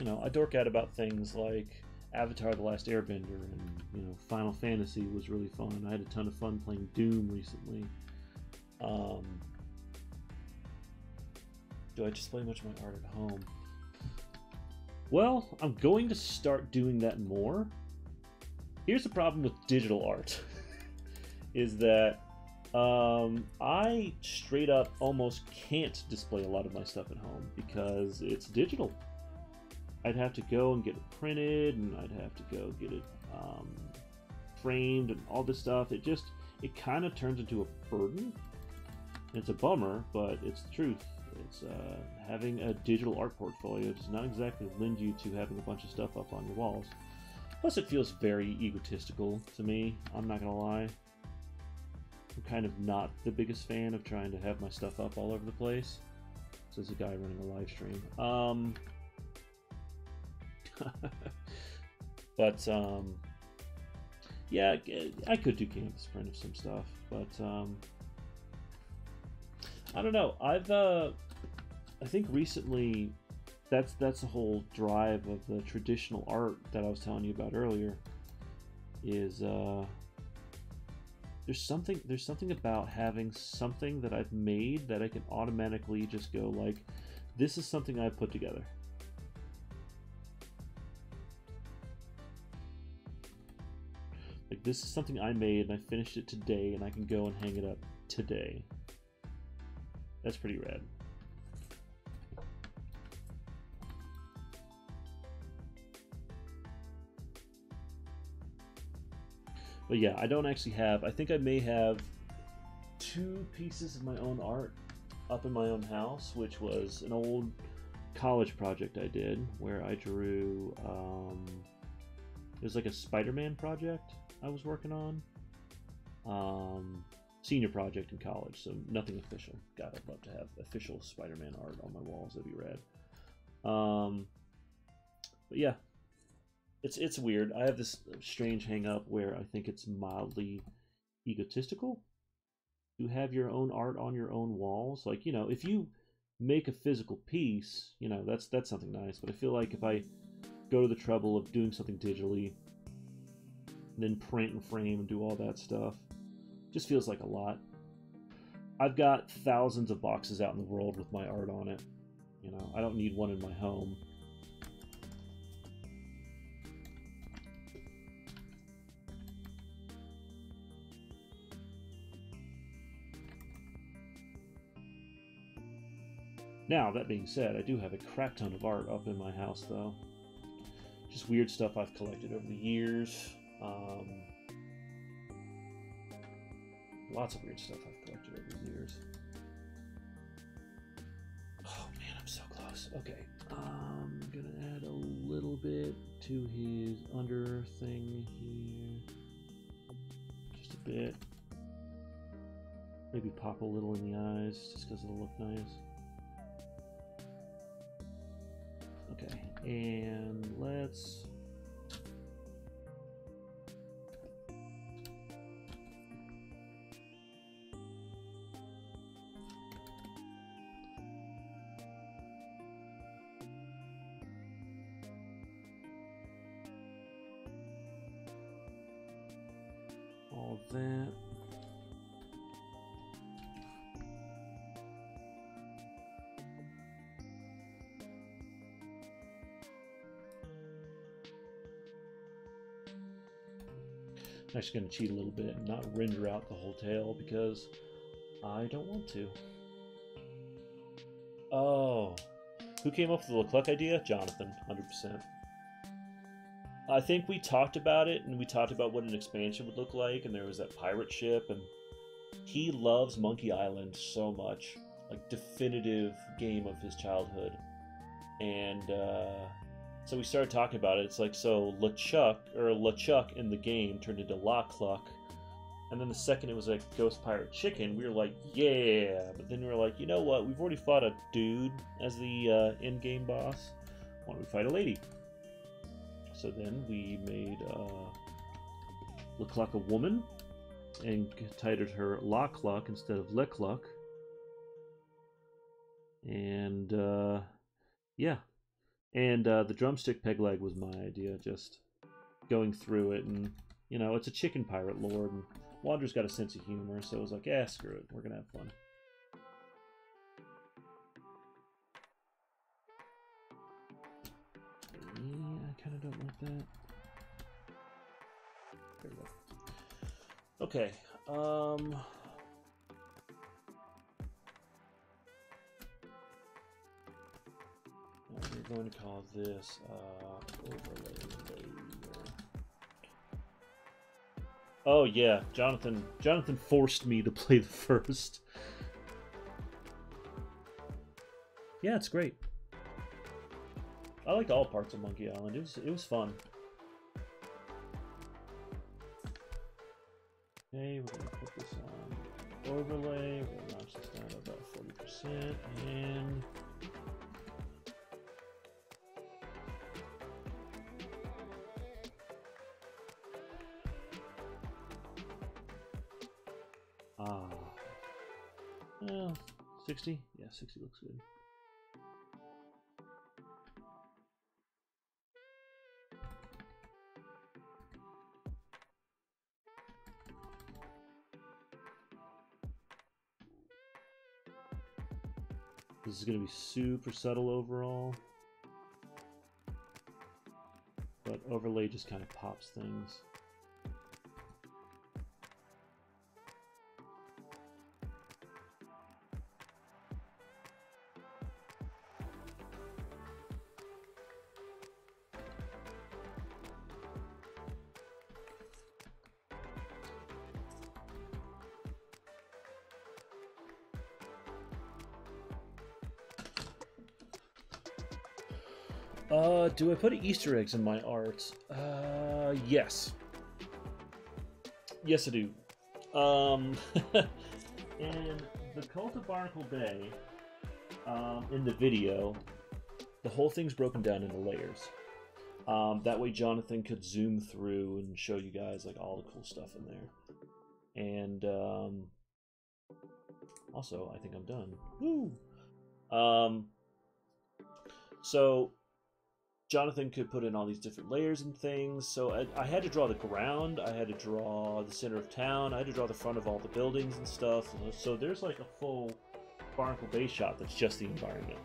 You know, I dork out about things like Avatar: The Last Airbender and you know Final Fantasy was really fun. I had a ton of fun playing Doom recently. Um, do I display much of my art at home? Well, I'm going to start doing that more. Here's the problem with digital art [laughs] is that um, I straight up almost can't display a lot of my stuff at home because it's digital. I'd have to go and get it printed, and I'd have to go get it um, framed, and all this stuff. It just it kind of turns into a burden. It's a bummer, but it's the truth. Uh, having a digital art portfolio does not exactly lend you to having a bunch of stuff up on your walls. Plus, it feels very egotistical to me. I'm not gonna lie. I'm kind of not the biggest fan of trying to have my stuff up all over the place. Says a guy running a live stream. Um, [laughs] but um, yeah, I could do canvas print of some stuff, but um, I don't know. I've uh, I think recently that's that's the whole drive of the traditional art that I was telling you about earlier. Is uh, there's something there's something about having something that I've made that I can automatically just go like, this is something I've put together. Like this is something I made and I finished it today and I can go and hang it up today. That's pretty rad. But yeah, I don't actually have. I think I may have two pieces of my own art up in my own house, which was an old college project I did where I drew. Um, it was like a Spider-Man project I was working on. Um, senior project in college, so nothing official. God, I'd love to have official Spider-Man art on my walls. That'd be rad. Um, but yeah, it's it's weird. I have this strange hang up where I think it's mildly egotistical to have your own art on your own walls. Like, you know, if you make a physical piece, you know, that's that's something nice. But I feel like if I go to the trouble of doing something digitally then print and frame and do all that stuff, just feels like a lot. I've got thousands of boxes out in the world with my art on it. You know, I don't need one in my home. Now, that being said, I do have a crap ton of art up in my house, though. Just weird stuff I've collected over the years. Um, lots of weird stuff I've collected over the years. Oh man, I'm so close. Okay, I'm gonna add a little bit to his under thing here. Just a bit. Maybe pop a little in the eyes just because it'll look nice. Okay, and let's. All that. I'm actually going to cheat a little bit and not render out the whole tail because I don't want to. Oh, who came up with the LeCluck idea? Jonathan, 100%. I think we talked about it and we talked about what an expansion would look like, and there was that pirate ship, and he loves Monkey Island so much. Like, definitive game of his childhood. And, uh, so we started talking about it. It's like so LeChuck or LeChuck in the game turned into La Cluck. And then the second it was like Ghost Pirate Chicken, we were like, yeah. But then we were like, you know what? We've already fought a dude as the uh, in-game boss. Why don't we fight a lady? So then we made uh, LeCluck a woman and titled her La Cluck instead of LeCluck. And uh, yeah, and uh, the drumstick peg leg was my idea, just going through it. And, you know, it's a chicken pirate lord. And Wander's got a sense of humor, so it was like, yeah, screw it. We're going to have fun. Yeah, I kind of don't like that. There we go. Okay. Um. We're going to call this uh, overlay layer. Oh yeah, Jonathan. Jonathan forced me to play the [laughs] first. Yeah, it's great. I liked all parts of Monkey Island. It was it was fun. Okay, we're gonna put this on overlay. Gonna notch this down about forty percent and. 60? Yeah, 60 looks good. This is going to be super subtle overall. But overlay just kind of pops things. Do I put Easter eggs in my art? Uh, yes. Yes, I do. Um, [laughs] in the Cult of Barnacle Bay, um, in the video, the whole thing's broken down into layers. Um, that way, Jonathan could zoom through and show you guys like all the cool stuff in there. And um, also, I think I'm done. Woo! Um, so Jonathan could put in all these different layers and things. So I, I, had to draw the ground, I had to draw the center of town, I had to draw the front of all the buildings and stuff. So there's like a full Barnacle Bay shot that's just the environment.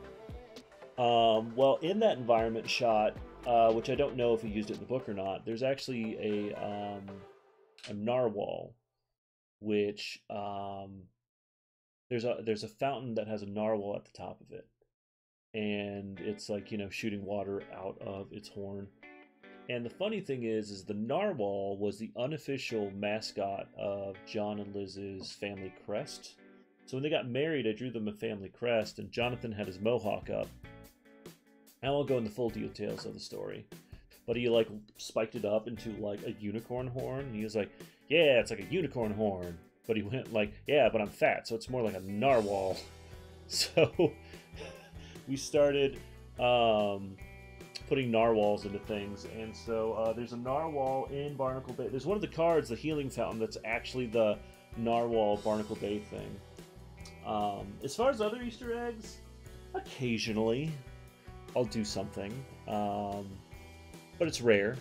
Um, well, in that environment shot, uh, which I don't know if he used it in the book or not, there's actually a um, a narwhal, which um, there's a there's a fountain that has a narwhal at the top of it. And it's like you know shooting water out of its horn. And the funny thing is, is the narwhal was the unofficial mascot of John and Liz's family crest. So when they got married, I drew them a family crest, and Jonathan had his mohawk up. I won't go into full details of the story, but he like spiked it up into like a unicorn horn. He was like, "Yeah, it's like a unicorn horn," but he went like, "Yeah, but I'm fat, so it's more like a narwhal." [laughs] So we started um, putting narwhals into things, and so uh, there's a narwhal in Barnacle Bay. There's one of the cards, the Healing Fountain, that's actually the narwhal Barnacle Bay thing. Um, as far as other Easter eggs, occasionally I'll do something, um, but it's rare.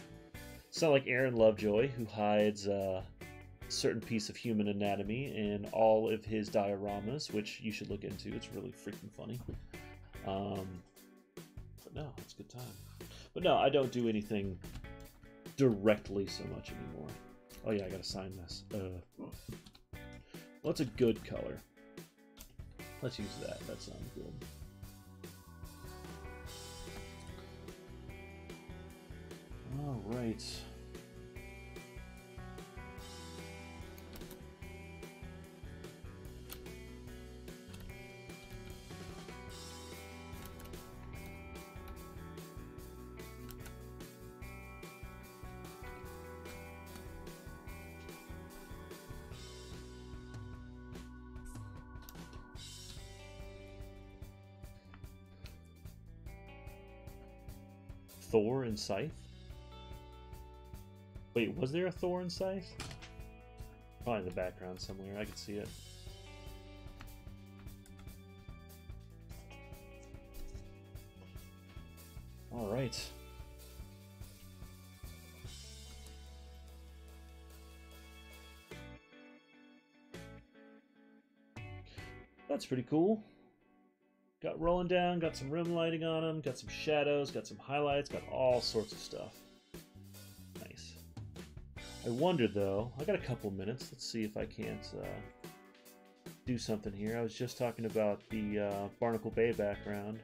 It's not like Aaron Lovejoy, who hides a certain piece of human anatomy in all of his dioramas, which you should look into. It's really freaking funny. Um, but no, it's a good time. But no, I don't do anything directly so much anymore. Oh yeah, I gotta sign this. Uh, what's a good color? Let's use that. That sounds good. All right. Thor and Scythe? Wait, was there a Thor and Scythe? Probably in the background somewhere. I could see it. All right. That's pretty cool. Rolling down, got some rim lighting on them, got some shadows, got some highlights, got all sorts of stuff. Nice. I wonder though, I got a couple minutes. Let's see if I can't uh, do something here. I was just talking about the uh, Barnacle Bay background.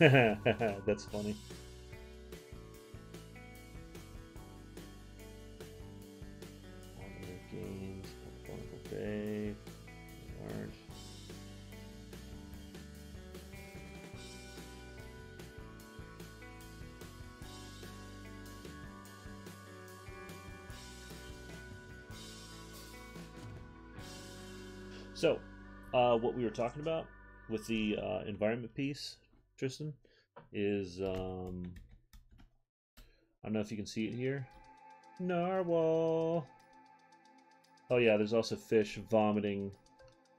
[laughs] That's funny. Were talking about with the uh, environment piece, Tristan, is um, I don't know if you can see it here. Narwhal. Oh yeah, there's also fish vomiting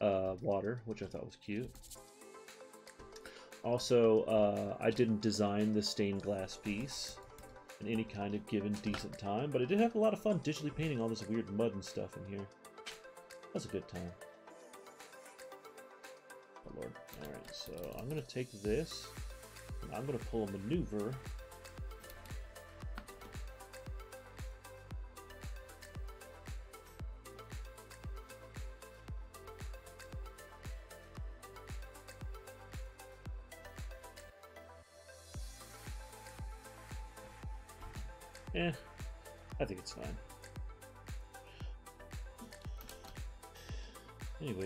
uh, water, which I thought was cute. Also, uh, I didn't design the stained glass piece in any kind of given decent time, but I did have a lot of fun digitally painting all this weird mud and stuff in here. That was a good time. Alright, so I'm gonna take this, I'm gonna pull a maneuver.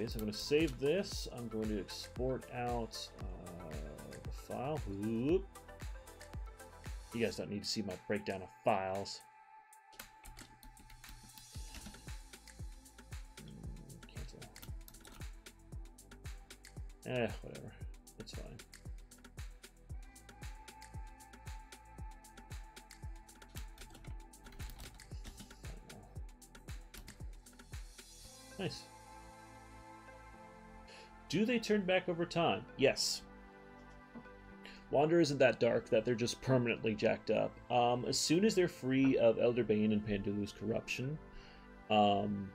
Anyways, I'm going to save this. I'm going to export out uh, the file. Whoop. You guys don't need to see my breakdown of files. Mm. Eh, whatever. It's fine. Nice. Do they turn back over time? Yes. Wander isn't that dark that they're just permanently jacked up. Um, as soon as they're free of Elder Bane and Pandulu's corruption, um,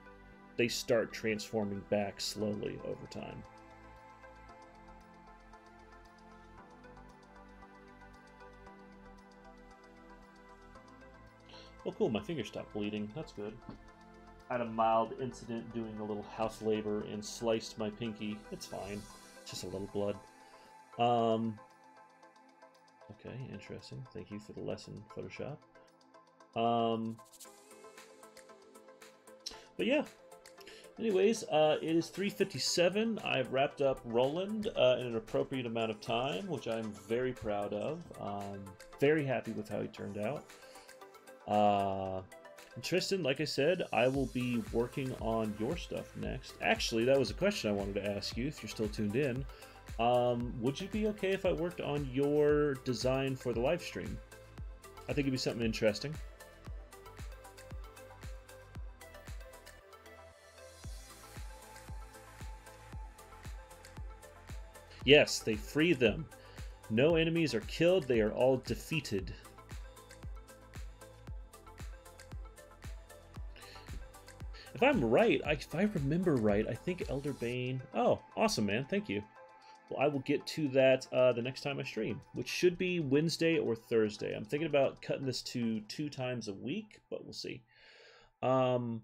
they start transforming back slowly over time. Oh, cool, my finger stopped bleeding. That's good. Had a mild incident doing a little house labor and sliced my pinky. It's fine. just a little blood. Um, okay, interesting. Thank you for the lesson, Photoshop. Um, but yeah. Anyways, uh, it is 3:57. I've wrapped up Roland uh, in an appropriate amount of time, which I'm very proud of. Um, very happy with how he turned out. Uh, Tristan, like I said, I will be working on your stuff next. Actually, that was a question I wanted to ask you. If you're still tuned in, um, would you be okay if I worked on your design for the live stream? I think it'd be something interesting. Yes, they free them. No enemies are killed, they are all defeated. If I'm right, I, if I remember right, I think Elder Bane... Oh, awesome, man. Thank you. Well, I will get to that uh, the next time I stream, which should be Wednesday or Thursday. I'm thinking about cutting this to two times a week, but we'll see. Um,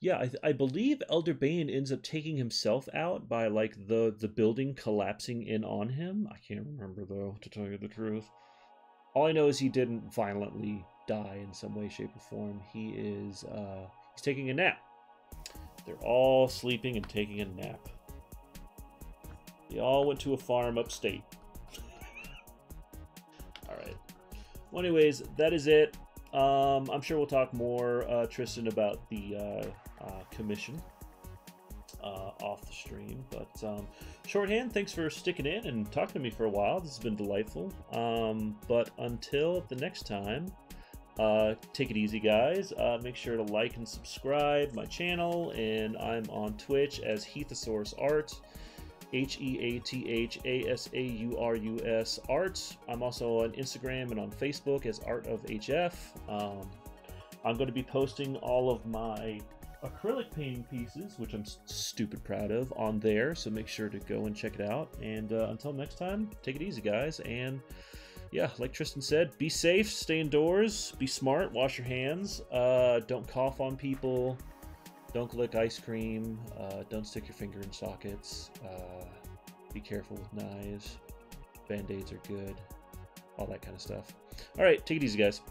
yeah, I, I believe Elder Bane ends up taking himself out by like the the building collapsing in on him. I can't remember though, to tell you the truth. All I know is he didn't violently die in some way, shape, or form. He is uh, he's taking a nap. They're all sleeping and taking a nap. They all went to a farm upstate. [laughs] all right. Well, anyways, that is it. Um, I'm sure we'll talk more, uh, Tristan, about the uh, uh, commission uh, off the stream. But um, shorthand, thanks for sticking in and talking to me for a while. This has been delightful. Um, but until the next time, uh, take it easy, guys. Uh, make sure to like and subscribe my channel, and I'm on Twitch as Heathasaurus Art. H E A T H A S A U R U S Art. I'm also on Instagram and on Facebook as Art of HF. Um, I'm going to be posting all of my acrylic painting pieces, which I'm stupid proud of, on there. So make sure to go and check it out. And uh, until next time, take it easy, guys. And yeah, like Tristan said, be safe, stay indoors, be smart, wash your hands, uh, don't cough on people. Don't lick ice cream. Uh, don't stick your finger in sockets. Uh, be careful with knives. Band aids are good. All that kind of stuff. All right, take it easy, guys.